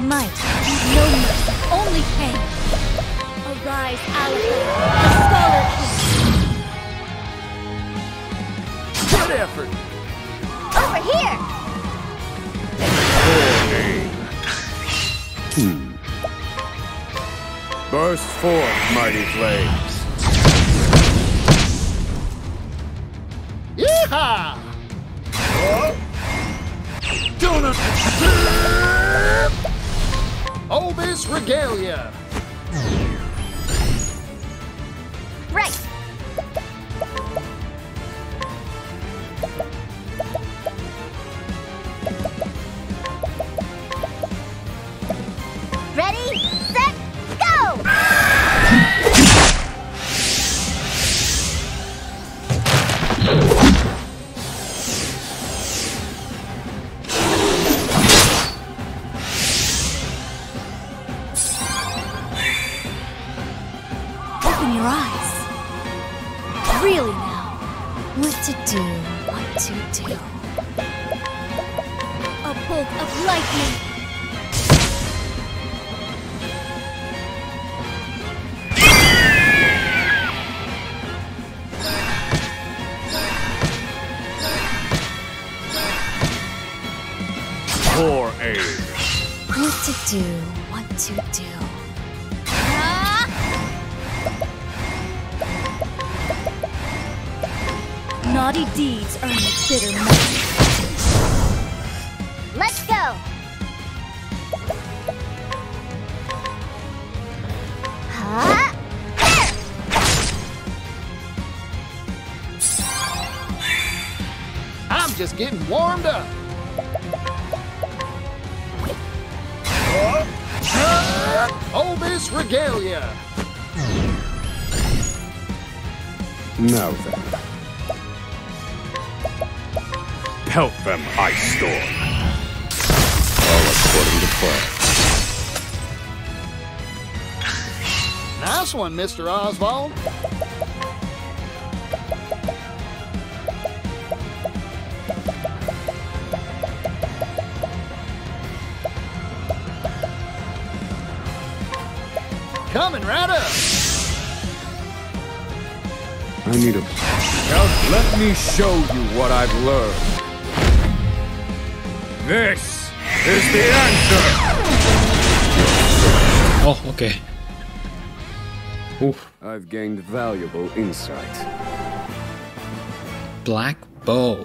Might, no mercy, only pain. Arise, Alistair, effort. Over here! Hmm. Burst forth, mighty flames. Naughty deeds earn a bitter memory. Let's go! Huh? I'm just getting warmed up. Obis Regalia. Now Ice Storm. All according to plan. Nice one, Mr. Osvald. Coming right up. I need a... Now let me show you what I've learned. This is the answer! Oh, okay. Oof. I've gained valuable insight. Black bow.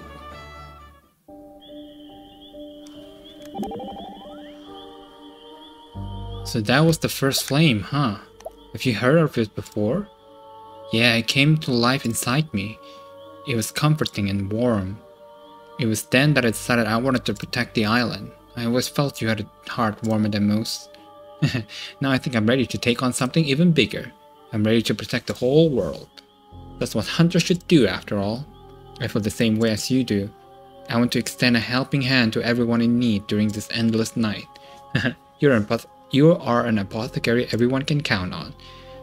So that was the first flame, huh? Have you heard of it before? Yeah, it came to life inside me. It was comforting and warm. It was then that I decided I wanted to protect the island. I always felt you had a heart warmer than most. now I think I'm ready to take on something even bigger. I'm ready to protect the whole world. That's what hunters should do after all. I feel the same way as you do. I want to extend a helping hand to everyone in need during this endless night. You're an you are an apothecary everyone can count on.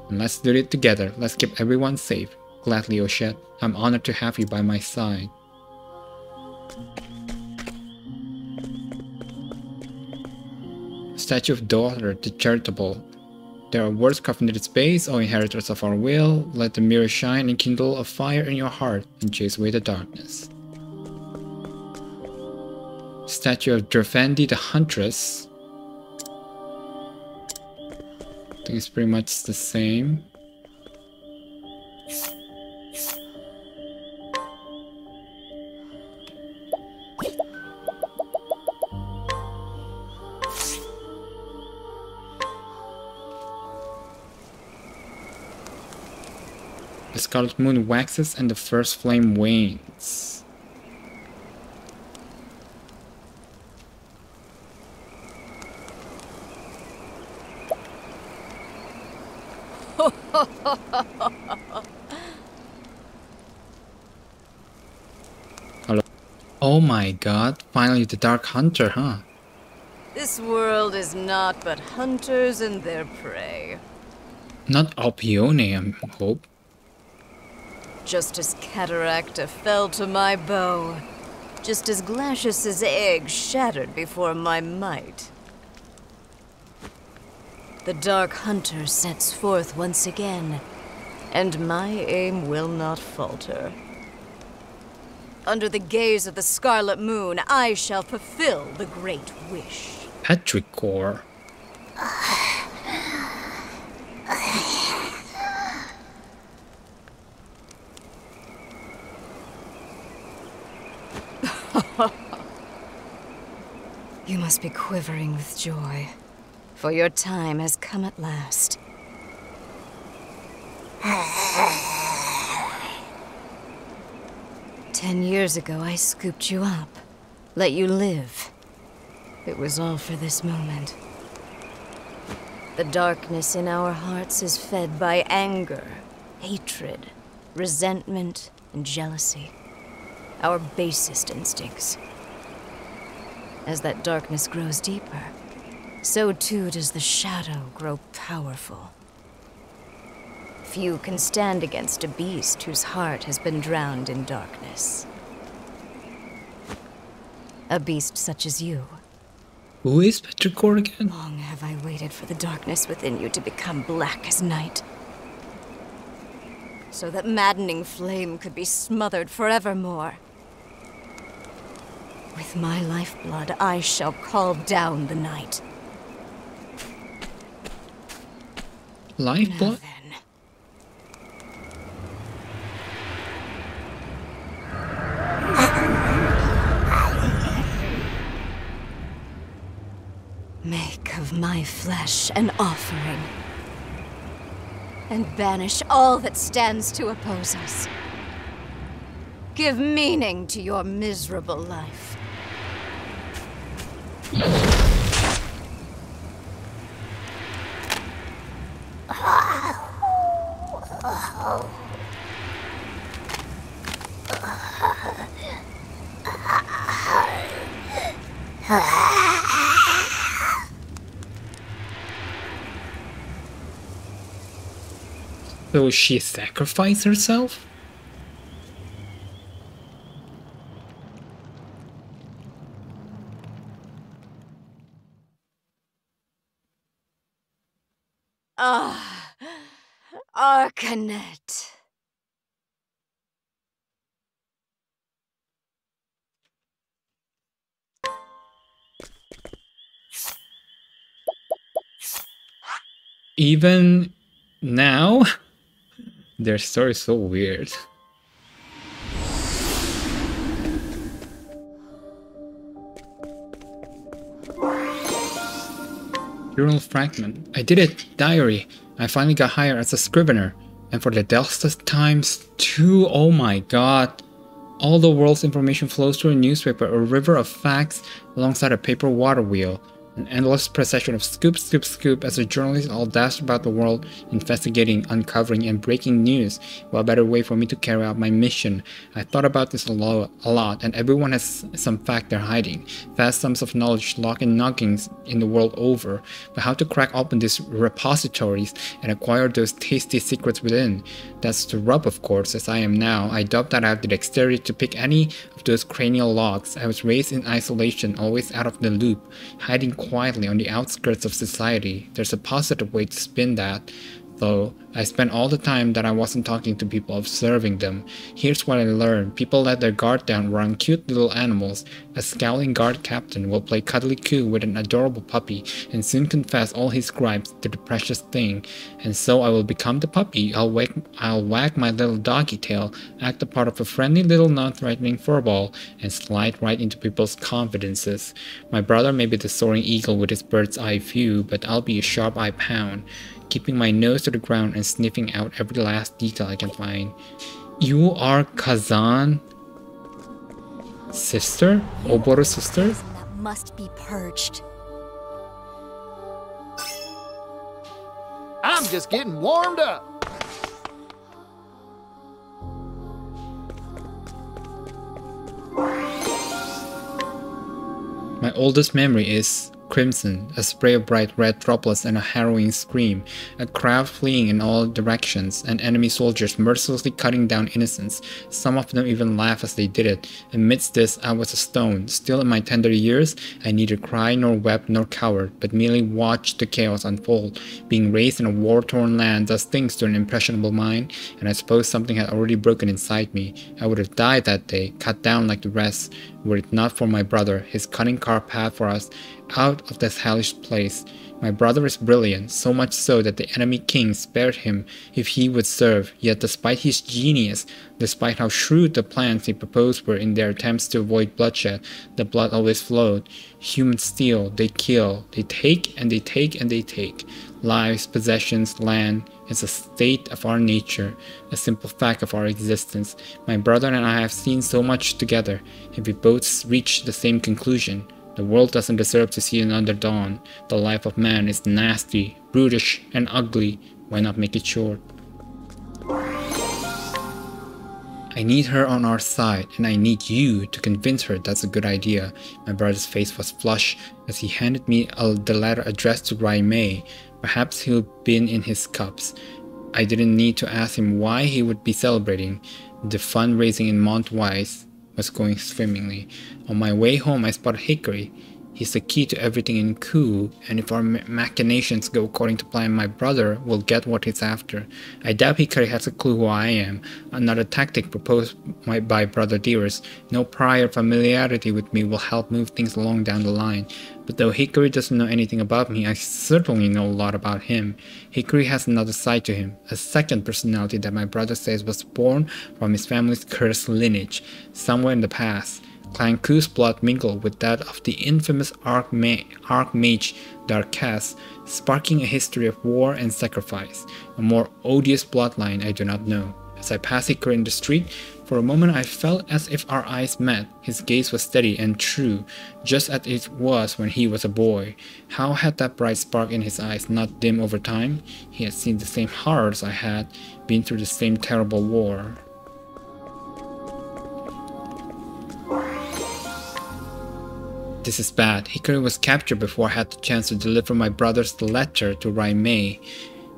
And let's do it together. Let's keep everyone safe. Gladly, Ochette. I'm honored to have you by my side. Statue of Dohter the Charitable. There are words carved into base, O inheritors of our will. Let the mirror shine and kindle a fire in your heart and chase away the darkness. Statue of Draefendi the Huntress. I think it's pretty much the same. Scarlet moon waxes and the first flame wanes. Hello. Oh my god, finally the Dark Hunter, huh? This world is not but hunters and their prey. Not Alpione, I hope. Just as Cataracta fell to my bow, just as Glacis's egg shattered before my might. The Dark Hunter sets forth once again, and my aim will not falter. Under the gaze of the Scarlet Moon, I shall fulfill the Great Wish. Petrichor. You must be quivering with joy, for your time has come at last. Ten years ago, I scooped you up, let you live. It was all for this moment. The darkness in our hearts is fed by anger, hatred, resentment, and jealousy. Our basest instincts. As that darkness grows deeper, so too does the shadow grow powerful. Few can stand against a beast whose heart has been drowned in darkness. A beast such as you. Who is Petrichor again? Long have I waited for the darkness within you to become black as night. So that maddening flame could be smothered forevermore. With my lifeblood, I shall call down the night. Lifeblood? Make of my flesh an offering. And banish all that stands to oppose us. Give meaning to your miserable life. So she sacrifice herself? Ah, Arcanette. Even now? Their story is so weird. Journal fragment. I did it! Diary. I finally got hired as a scrivener. And for the Delta Times too, oh my god. All the world's information flows through a newspaper, a river of facts alongside a paper water wheel. An endless procession of scoop, scoop, scoop as the journalists all dash about the world, investigating, uncovering, and breaking news. What better way for me to carry out my mission? I thought about this a lot, a lot, and everyone has some fact they're hiding. Vast sums of knowledge locked in noggins in the world over. But how to crack open these repositories and acquire those tasty secrets within? That's the rub, of course, as I am now. I doubt that I have the dexterity to pick any of those cranial locks. I was raised in isolation, always out of the loop, hiding quietly on the outskirts of society. There's a positive way to spin that, though. I spent all the time that I wasn't talking to people observing them. Here's what I learned. People let their guard down around cute little animals. A scowling guard captain will play cuddly coo with an adorable puppy and soon confess all his gripes to the precious thing. And so I will become the puppy. I'll wag, I'll wag my little doggy tail, act the part of a friendly little non-threatening furball, and slide right into people's confidences. My brother may be the soaring eagle with his bird's eye view, but I'll be a sharp-eyed pound keeping my nose to the ground and sniffing out every last detail I can find. You are Kazan? Sister? Oboro's sister? That must be purged. I'm just getting warmed up. My oldest memory is crimson, a spray of bright red droplets and a harrowing scream, a crowd fleeing in all directions, and enemy soldiers mercilessly cutting down innocents. Some of them even laugh as they did it. Amidst this, I was a stone. Still in my tender years, I neither cried nor wept nor cowered, but merely watched the chaos unfold. Being raised in a war-torn land does things to an impressionable mind, and I suppose something had already broken inside me. I would have died that day, cut down like the rest, were it not for my brother, his cunning carved path for us out of this hellish place. My brother is brilliant, so much so that the enemy king spared him if he would serve, yet despite his genius, despite how shrewd the plans he proposed were in their attempts to avoid bloodshed, the blood always flowed. Humans steal, they kill, they take and they take and they take. Lives, possessions, land, is a state of our nature, a simple fact of our existence. My brother and I have seen so much together, and we both reach the same conclusion. The world doesn't deserve to see another dawn. The life of man is nasty, brutish, and ugly. Why not make it short? I need her on our side, and I need you to convince her that's a good idea. My brother's face was flushed as he handed me a, the letter addressed to Rai Mei. Perhaps he'll been in his cups. I didn't need to ask him why he would be celebrating. The fundraising in Montwise was going swimmingly. On my way home, I spotted Hikari. He's the key to everything in Ku, and if our machinations go according to plan, my brother will get what he's after. I doubt Hikari has a clue who I am. Another tactic proposed by Brother Dearest. No prior familiarity with me will help move things along down the line. But though Hikari doesn't know anything about me, I certainly know a lot about him. Hikari has another side to him, a second personality that my brother says was born from his family's cursed lineage, somewhere in the past. Clan Ku's blood mingled with that of the infamous Archmage, Archmage Darkcast, sparking a history of war and sacrifice. A more odious bloodline I do not know. As I passed Hikari in the street, for a moment I felt as if our eyes met. His gaze was steady and true, just as it was when he was a boy. How had that bright spark in his eyes not dimmed over time? He had seen the same horrors I had, been through the same terrible war. This is bad. Hikari was captured before I had the chance to deliver my brother's letter to Raimei.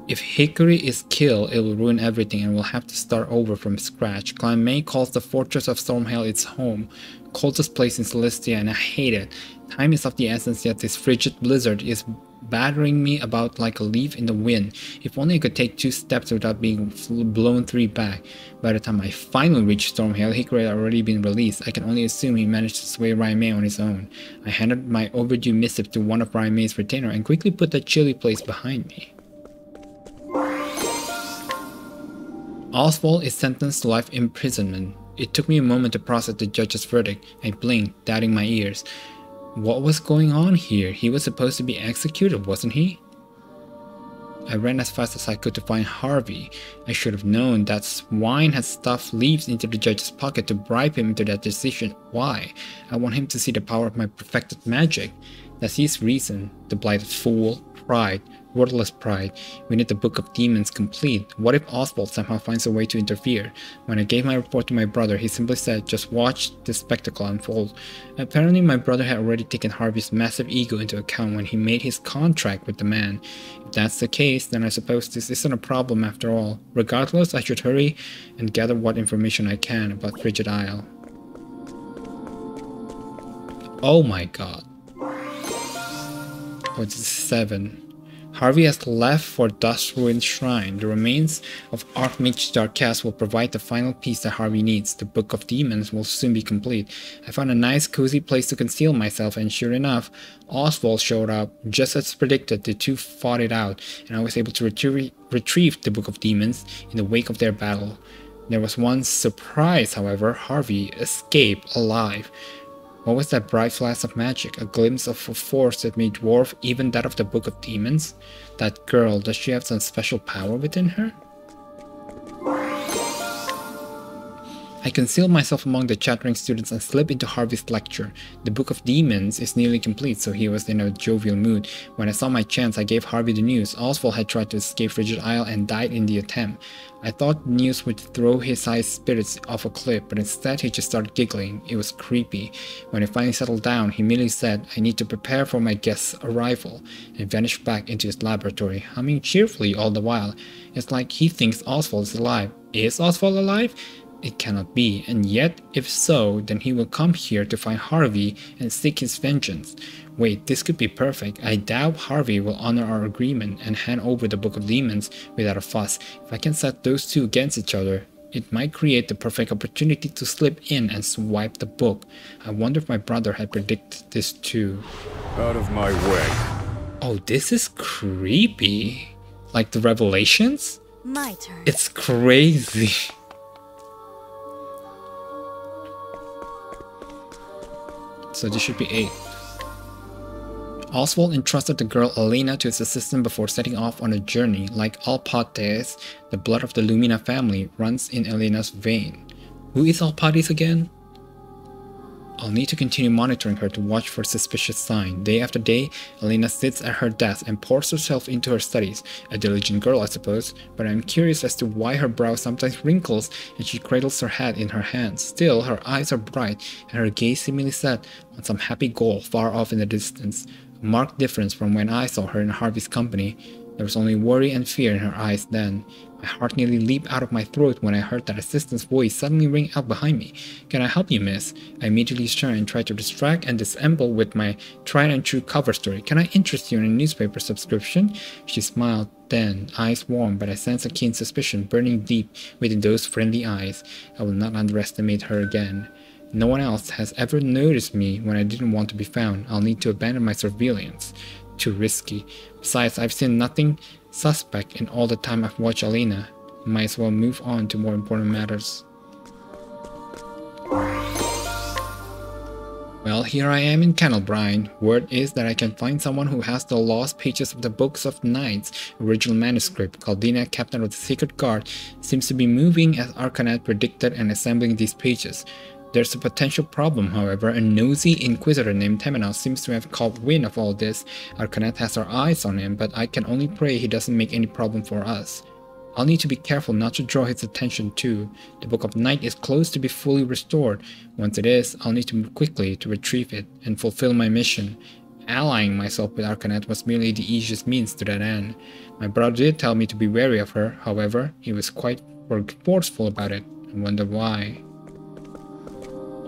If Hikari is killed, it will ruin everything and we'll have to start over from scratch. Clan Mei calls the Fortress of Stormhail its home, coldest place in Celestia, and I hate it. Time is of the essence, yet this frigid blizzard is battering me about like a leaf in the wind. If only I could take two steps without being blown three back. By the time I finally reached Stormhail, Hikari had already been released. I can only assume he managed to sway Raimei on his own. I handed my overdue missive to one of Raimei's retainer and quickly put the chilly place behind me. Osvald is sentenced to life imprisonment. It took me a moment to process the judge's verdict. I blinked, doubting my ears. What was going on here? He was supposed to be executed, wasn't he? I ran as fast as I could to find Harvey. I should have known that swine had stuffed leaves into the judge's pocket to bribe him into that decision. Why? I want him to see the power of my perfected magic. That's his reason. The blighted fool. Pride wordless pride. We need the Book of Demons complete. What if Osvald somehow finds a way to interfere? When I gave my report to my brother, he simply said, just watch this spectacle unfold. Apparently my brother had already taken Harvey's massive ego into account when he made his contract with the man. If that's the case, then I suppose this isn't a problem after all. Regardless, I should hurry and gather what information I can about Frigid Isle. Oh my god. Oh, it's 7. Harvey has left for Duskruin Shrine. The remains of Archmage Darkcast will provide the final piece that Harvey needs. The Book of Demons will soon be complete. I found a nice cozy place to conceal myself and sure enough, Osvald showed up. Just as predicted, the two fought it out and I was able to retrie retrieve the Book of Demons in the wake of their battle. There was one surprise, however, Harvey escaped alive. What was that bright flash of magic? A glimpse of a force that may dwarf even that of the Book of Demons? That girl, does she have some special power within her? I conceal myself among the chattering students and slip into Harvey's lecture. The Book of Demons is nearly complete, so he was in a jovial mood. When I saw my chance, I gave Harvey the news. Osvald had tried to escape Frigid Isle and died in the attempt. I thought the news would throw his high spirits off a cliff, but instead he just started giggling. It was creepy. When he finally settled down, he merely said, I need to prepare for my guest's arrival, and vanished back into his laboratory, humming cheerfully all the while. It's like he thinks Osvald is alive. Is Osvald alive? It cannot be, and yet, if so, then he will come here to find Harvey and seek his vengeance. Wait, this could be perfect. I doubt Harvey will honor our agreement and hand over the Book of Demons without a fuss. If I can set those two against each other, it might create the perfect opportunity to slip in and swipe the book. I wonder if my brother had predicted this too. Out of my way. Oh, this is creepy. Like the revelations? My turn. It's crazy. so this should be 8. Osvald entrusted the girl Elena to his assistant before setting off on a journey. Like all Pates, the blood of the Lumina family runs in Elena's vein. Who is Alpates again? I'll need to continue monitoring her to watch for suspicious signs. Day after day, Elena sits at her desk and pours herself into her studies. A diligent girl, I suppose, but I'm curious as to why her brow sometimes wrinkles and she cradles her head in her hands. Still, her eyes are bright and her gaze seemingly set on some happy goal far off in the distance. A marked difference from when I saw her in Harvey's company. There was only worry and fear in her eyes then. My heart nearly leaped out of my throat when I heard that assistant's voice suddenly ring out behind me. Can I help you, miss? I immediately turned and tried to distract and dissemble with my tried and true cover story. Can I interest you in a newspaper subscription? She smiled then, eyes warm, but I sensed a keen suspicion burning deep within those friendly eyes. I will not underestimate her again. No one else has ever noticed me when I didn't want to be found. I'll need to abandon my surveillance. Too risky. Besides, I've seen nothing suspect in all the time I've watched Elena. Might as well move on to more important matters. Well, here I am in Canalbrine. Word is that I can find someone who has the lost pages of the Books of Knights original manuscript. Kaldena, captain of the Secret Guard, seems to be moving as Arcanette predicted and assembling these pages. There's a potential problem, however. A nosy inquisitor named Temenos seems to have caught wind of all this. Arcanette has her eyes on him, but I can only pray he doesn't make any problem for us. I'll need to be careful not to draw his attention too. The Book of Night is close to be fully restored. Once it is, I'll need to move quickly to retrieve it and fulfill my mission. Allying myself with Arcanette was merely the easiest means to that end. My brother did tell me to be wary of her, however, he was quite forceful about it. I wonder why.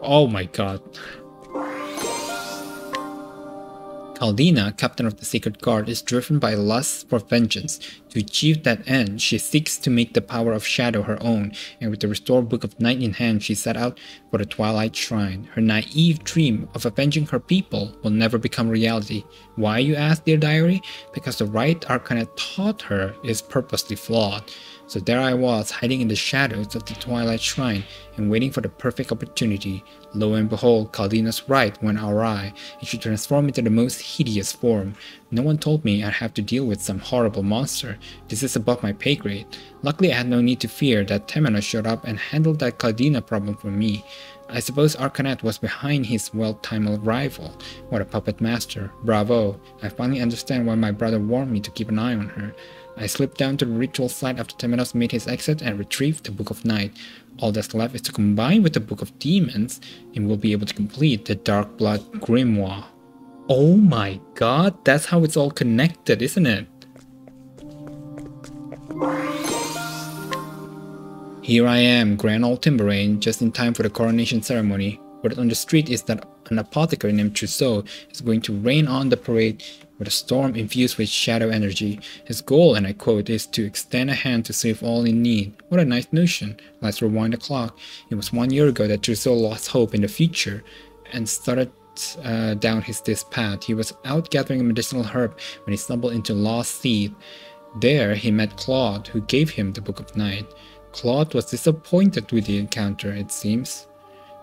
Oh my god. Kaldena, captain of the Sacred Guard, is driven by lust for vengeance. To achieve that end, she seeks to make the power of Shadow her own, and with the restored Book of Night in hand, she set out for the Twilight Shrine. Her naive dream of avenging her people will never become reality. Why, you ask, dear diary? Because the right Arcanette taught her is purposely flawed. So there I was, hiding in the shadows of the Twilight Shrine and waiting for the perfect opportunity. Lo and behold, Kaldena's right went awry, and she transformed into the most hideous form. No one told me I'd have to deal with some horrible monster. This is above my pay grade. Luckily, I had no need to fear that Temenos showed up and handled that Kaldena problem for me. I suppose Arcanette was behind his well-timed arrival. What a puppet master. Bravo. I finally understand why my brother warned me to keep an eye on her. I slipped down to the ritual site after Temenos made his exit and retrieved the Book of Night. All that's left is to combine with the Book of Demons and we'll be able to complete the Dark Blood Grimoire. Oh my god, that's how it's all connected, isn't it? Here I am, Grand Old Timberain, just in time for the coronation ceremony. Word on the street is that an apothecary named Trousseau is going to rain on the parade with a storm infused with shadow energy. His goal, and I quote, is to extend a hand to save all in need. What a nice notion. Let's rewind the clock. It was one year ago that Trousseau lost hope in the future and started uh, down his this path. He was out gathering a medicinal herb when he stumbled into Lostseed. There he met Claude, who gave him the Book of Night. Claude was disappointed with the encounter, it seems.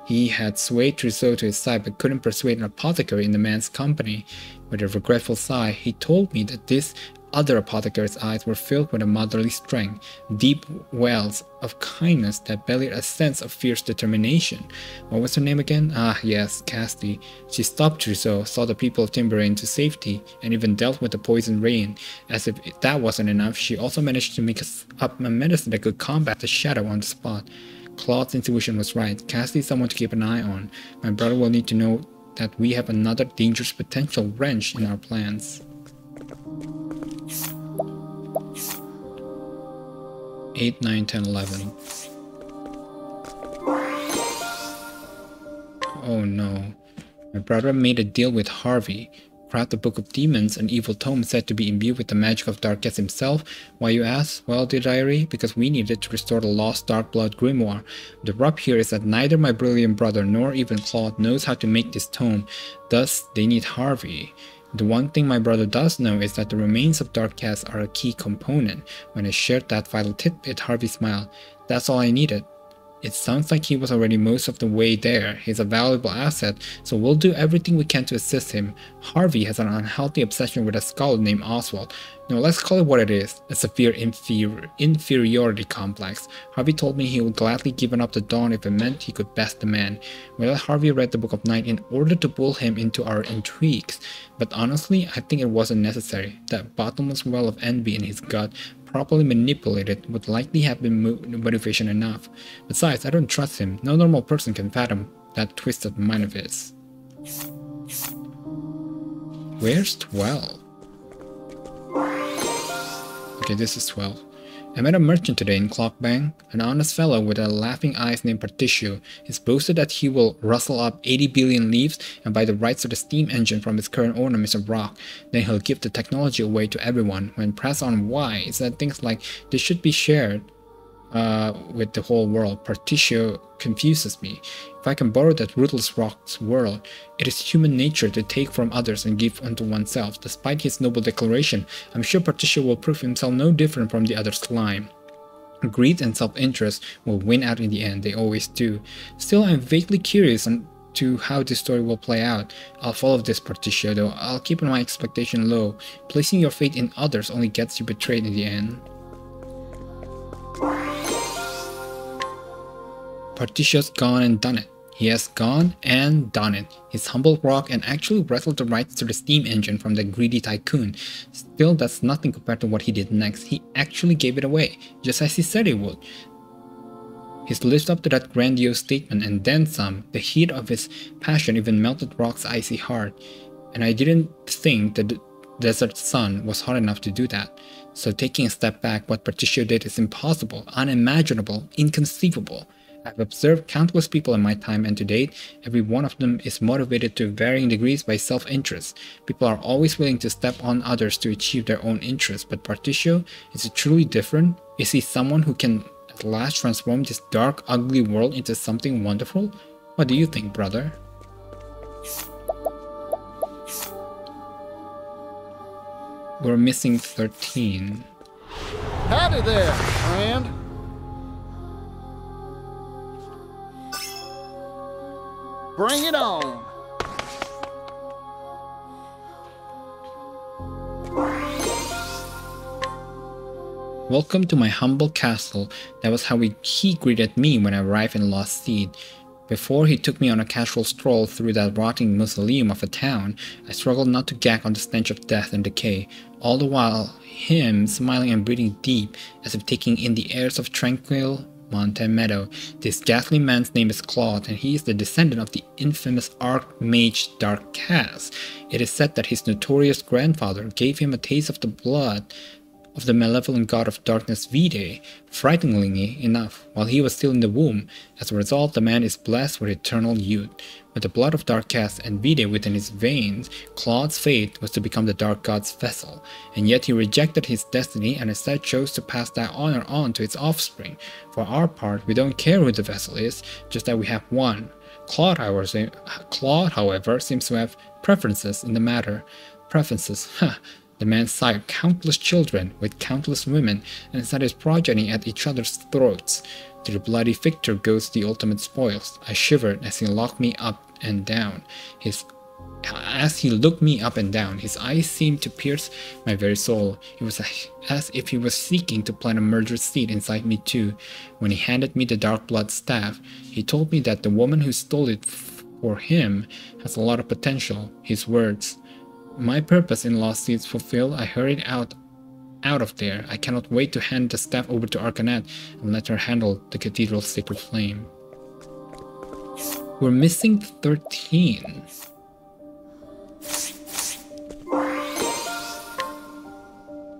He had swayed Trousseau to his side but couldn't persuade an apothecary in the man's company. With a regretful sigh, he told me that this other apothecary's eyes were filled with a motherly strength, deep wells of kindness that belied a sense of fierce determination. What was her name again? Ah, yes, Castti. She stopped Trousseau, saw the people of Timberain to safety, and even dealt with the poison rain. As if that wasn't enough, she also managed to make up a medicine that could combat the shadow on the spot. Claude's intuition was right. Castti is someone to keep an eye on. My brother will need to know that we have another dangerous potential wrench in our plans. 8, 9, 10, 11. Oh no. My brother made a deal with Harvey. Craft the Book of Demons, an evil tome said to be imbued with the magic of Darkcast himself. Why you ask? Well, dear diary, because we needed to restore the lost Dark Blood Grimoire. The rub here is that neither my brilliant brother nor even Claude knows how to make this tome, thus they need Harvey. The one thing my brother does know is that the remains of Darkcast are a key component. When I shared that vital tidbit, Harvey smiled. That's all I needed. It sounds like he was already most of the way there. He's a valuable asset, so we'll do everything we can to assist him. Harvey has an unhealthy obsession with a scholar named Osvald. No, let's call it what it is, a severe inferior, inferiority complex. Harvey told me he would gladly give up the dawn if it meant he could best the man. Well, Harvey read the Book of Night in order to pull him into our intrigues, but honestly, I think it wasn't necessary. That bottomless well of envy in his gut properly manipulated, would likely have been motivation enough. Besides, I don't trust him. No normal person can fathom that twisted mind of his. Where's 12? Okay, this is 12. I met a merchant today in Clockbank, an honest fellow with a laughing eyes named Partitio. He's boasted that he will rustle up 80 billion leaves and buy the rights to the steam engine from his current owner, Mr. Roque. Then he'll give the technology away to everyone. When pressed on why, he said things like, this should be shared uh, with the whole world. Partitio confuses me. If I can borrow that ruthless Roque's world, it is human nature to take from others and give unto oneself. Despite his noble declaration, I'm sure Partitio will prove himself no different from the other slime. Greed and self-interest will win out in the end, they always do. Still, I'm vaguely curious on to how this story will play out. I'll follow this Partitio though. I'll keep my expectation low. Placing your faith in others only gets you betrayed in the end. Partitio's gone and done it. He has gone and done it. He's humbled Roque and actually wrestled the rights to the steam engine from the greedy tycoon. Still, that's nothing compared to what he did next. He actually gave it away, just as he said he would. He's lived up to that grandiose statement and then some. The heat of his passion even melted Roque's icy heart. And I didn't think that the desert sun was hot enough to do that. So taking a step back, what Partitio did is impossible, unimaginable, inconceivable. I've observed countless people in my time and to date, every one of them is motivated to varying degrees by self-interest. People are always willing to step on others to achieve their own interests, but Partitio, is truly different? Is he someone who can at last transform this dark, ugly world into something wonderful? What do you think, brother? We're missing 13. Howdy there, friend. Bring it on. Welcome to my humble castle. That was how he, greeted me when I arrived in Lostseed. Before he took me on a casual stroll through that rotting mausoleum of a town, I struggled not to gag on the stench of death and decay, all the while him smiling and breathing deep as if taking in the airs of tranquil Mountain Meadow. This ghastly man's name is Claude, and he is the descendant of the infamous Archmage Darkcast. It is said that his notorious grandfather gave him a taste of the blood of the malevolent god of darkness Vide, frighteningly enough, while he was still in the womb. As a result, the man is blessed with eternal youth. With the blood of Darkcast and Vide within his veins, Claude's fate was to become the Dark God's vessel, and yet he rejected his destiny and instead chose to pass that honor on to its offspring. For our part, we don't care who the vessel is, just that we have one. Claude, however, Claude, however seems to have preferences in the matter. Preferences, huh. The man sired countless children with countless women and set his progeny at each other's throats. To the bloody victor goes the ultimate spoils. I shivered as he locked me up and down. His as he looked me up and down, his eyes seemed to pierce my very soul. It was as if he was seeking to plant a murderous seed inside me too. When he handed me the dark blood staff, he told me that the woman who stole it for him has a lot of potential. His words, my purpose in Lostseed's fulfilled, I hurried out out of there. I cannot wait to hand the staff over to Arcanette and let her handle the cathedral's sacred flame. We're missing 13.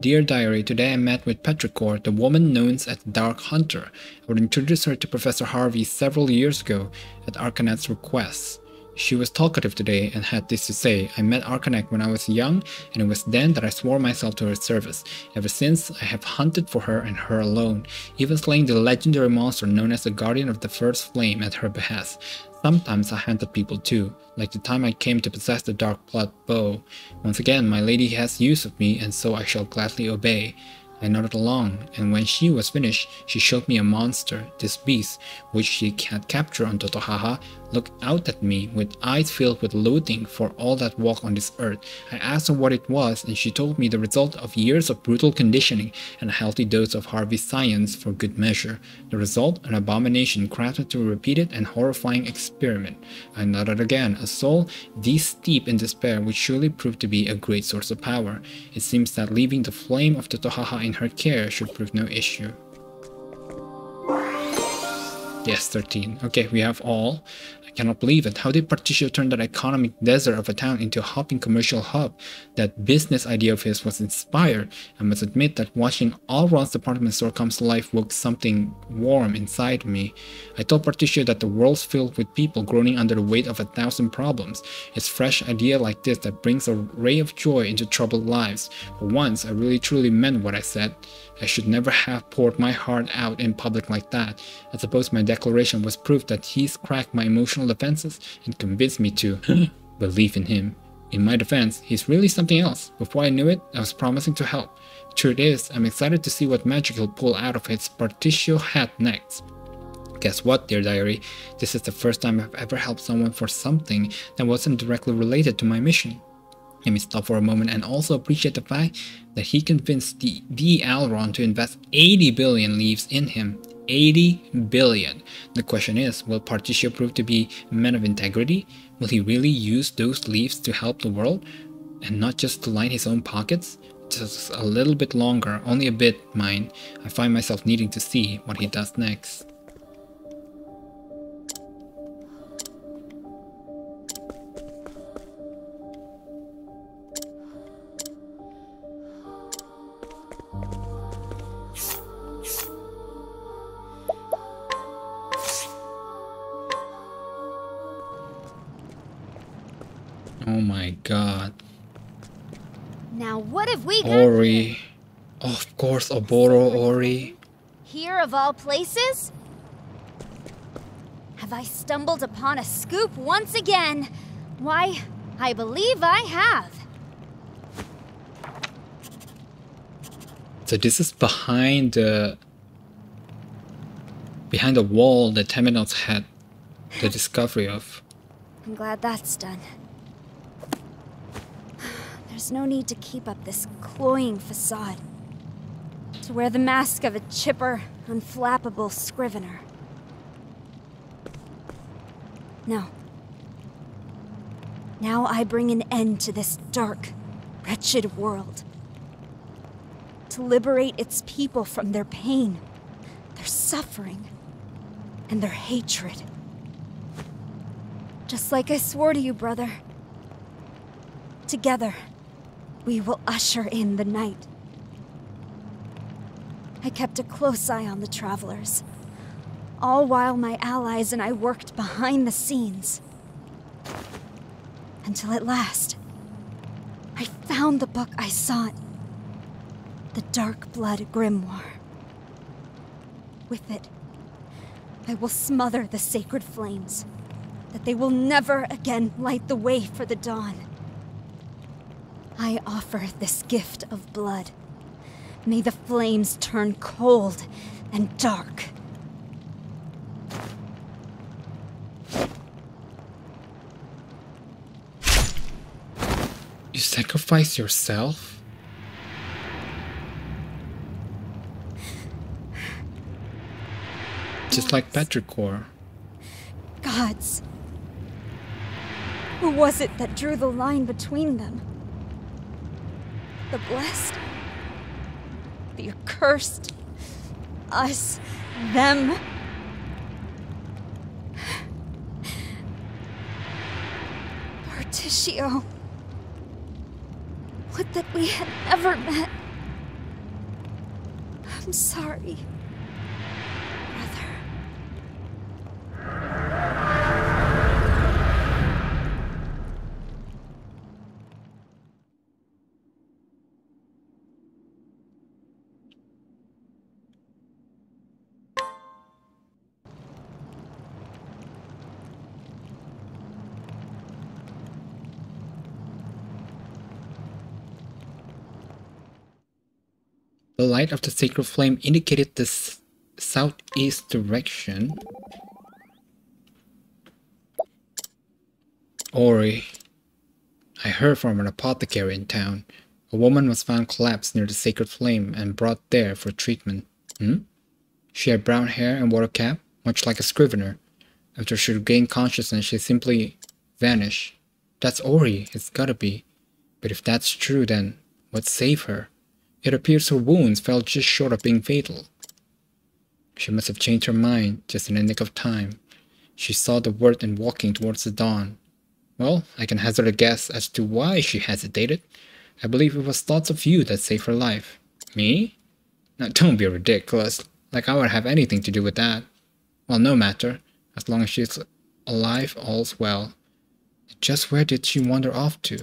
Dear Diary, today I met with Petrichor, the woman known as Dark Hunter. I would introduce her to Professor Harvey several years ago at Arcanette's request. She was talkative today and had this to say, I met Arcanette when I was young and it was then that I swore myself to her service. Ever since, I have hunted for her and her alone, even slaying the legendary monster known as the Guardian of the First Flame at her behest. Sometimes I hunted people too, like the time I came to possess the Dark Blood Bow. Once again, my lady has use of me and so I shall gladly obey. I nodded along, and when she was finished, she showed me a monster. This beast, which she had captured on Toto'haha, looked out at me with eyes filled with loathing for all that walk on this earth. I asked her what it was, and she told me the result of years of brutal conditioning and a healthy dose of Harvey's science for good measure. The result, an abomination crafted to a repeated and horrifying experiment. I nodded again, a soul this steep in despair would surely prove to be a great source of power. It seems that leaving the flame of Toto'haha in her care should prove no issue. Yes, 13. Okay, we have all. I cannot believe it. How did Partitio turn that economic desert of a town into a hopping commercial hub? That business idea of his was inspired. I must admit that watching all Ron's department store comes to life woke something warm inside me. I told Partitio that the world's filled with people groaning under the weight of a thousand problems. It's fresh idea like this that brings a ray of joy into troubled lives. For once, I really truly meant what I said. I should never have poured my heart out in public like that. I suppose my declaration was proof that he's cracked my emotional defenses and convinced me to believe in him. In my defense, he's really something else. Before I knew it, I was promising to help. Truth is, I'm excited to see what magic he'll pull out of his Partitio hat next. Guess what, dear diary? This is the first time I've ever helped someone for something that wasn't directly related to my mission. Let me stop for a moment and also appreciate the fact that he convinced the, the Alron to invest 80 billion leaves in him. 80 billion. The question is, will Partitio prove to be a man of integrity? Will he really use those leaves to help the world? And not just to line his own pockets? Just a little bit longer, only a bit, mind. I find myself needing to see what he does next. God. Now, what have we got Ori. Of course, Oboro Ori. here of all places? Have I stumbled upon a scoop once again? Why, I believe I have. So this is behind the behind the wall that Temenos had the discovery of. I'm glad that's done. There's no need to keep up this cloying facade. To wear the mask of a chipper, unflappable scrivener. No. Now I bring an end to this dark, wretched world. To liberate its people from their pain, their suffering, and their hatred. Just like I swore to you, brother. Together, we will usher in the night. I kept a close eye on the travelers, all while my allies and I worked behind the scenes. Until at last, I found the book I sought the Dark Blood Grimoire. With it, I will smother the sacred flames, that they will never again light the way for the dawn. I offer this gift of blood. May the flames turn cold and dark. You sacrifice yourself? Just like Petrichor. Gods. Who was it that drew the line between them? The blessed? The accursed? Us? Them? Partitio. Would that we had never met. I'm sorry. The light of the sacred flame indicated the southeast direction. Ori. I heard from an apothecary in town. A woman was found collapsed near the sacred flame and brought there for treatment. Hmm? She had brown hair and wore a cap, much like a scrivener. After she regained consciousness, she simply vanished. That's Ori, it's gotta be. But if that's true, then what saved her? It appears her wounds fell just short of being fatal. She must have changed her mind just in the nick of time. She saw the word in walking towards the dawn. Well, I can hazard a guess as to why she hesitated. I believe it was thoughts of you that saved her life. Me? Now don't be ridiculous, like I would have anything to do with that. Well, no matter. As long as she's alive, all's well. Just where did she wander off to?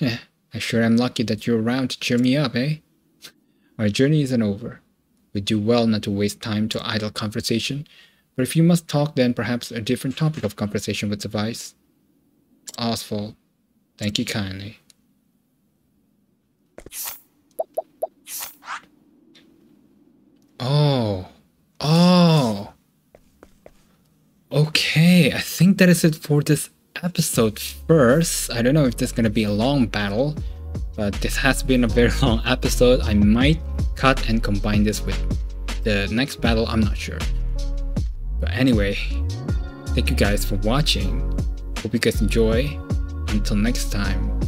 Eh, I sure am lucky that you're around to cheer me up, eh? Our journey isn't over. We do well not to waste time to idle conversation, but if you must talk, then perhaps a different topic of conversation would suffice. Osvald, thank you kindly. Oh. Oh. Okay, I think that is it for this episode first. I don't know if this is gonna be a long battle, but this has been a very long episode. I might cut and combine this with the next battle, I'm not sure. But anyway, thank you guys for watching. Hope you guys enjoy. Until next time,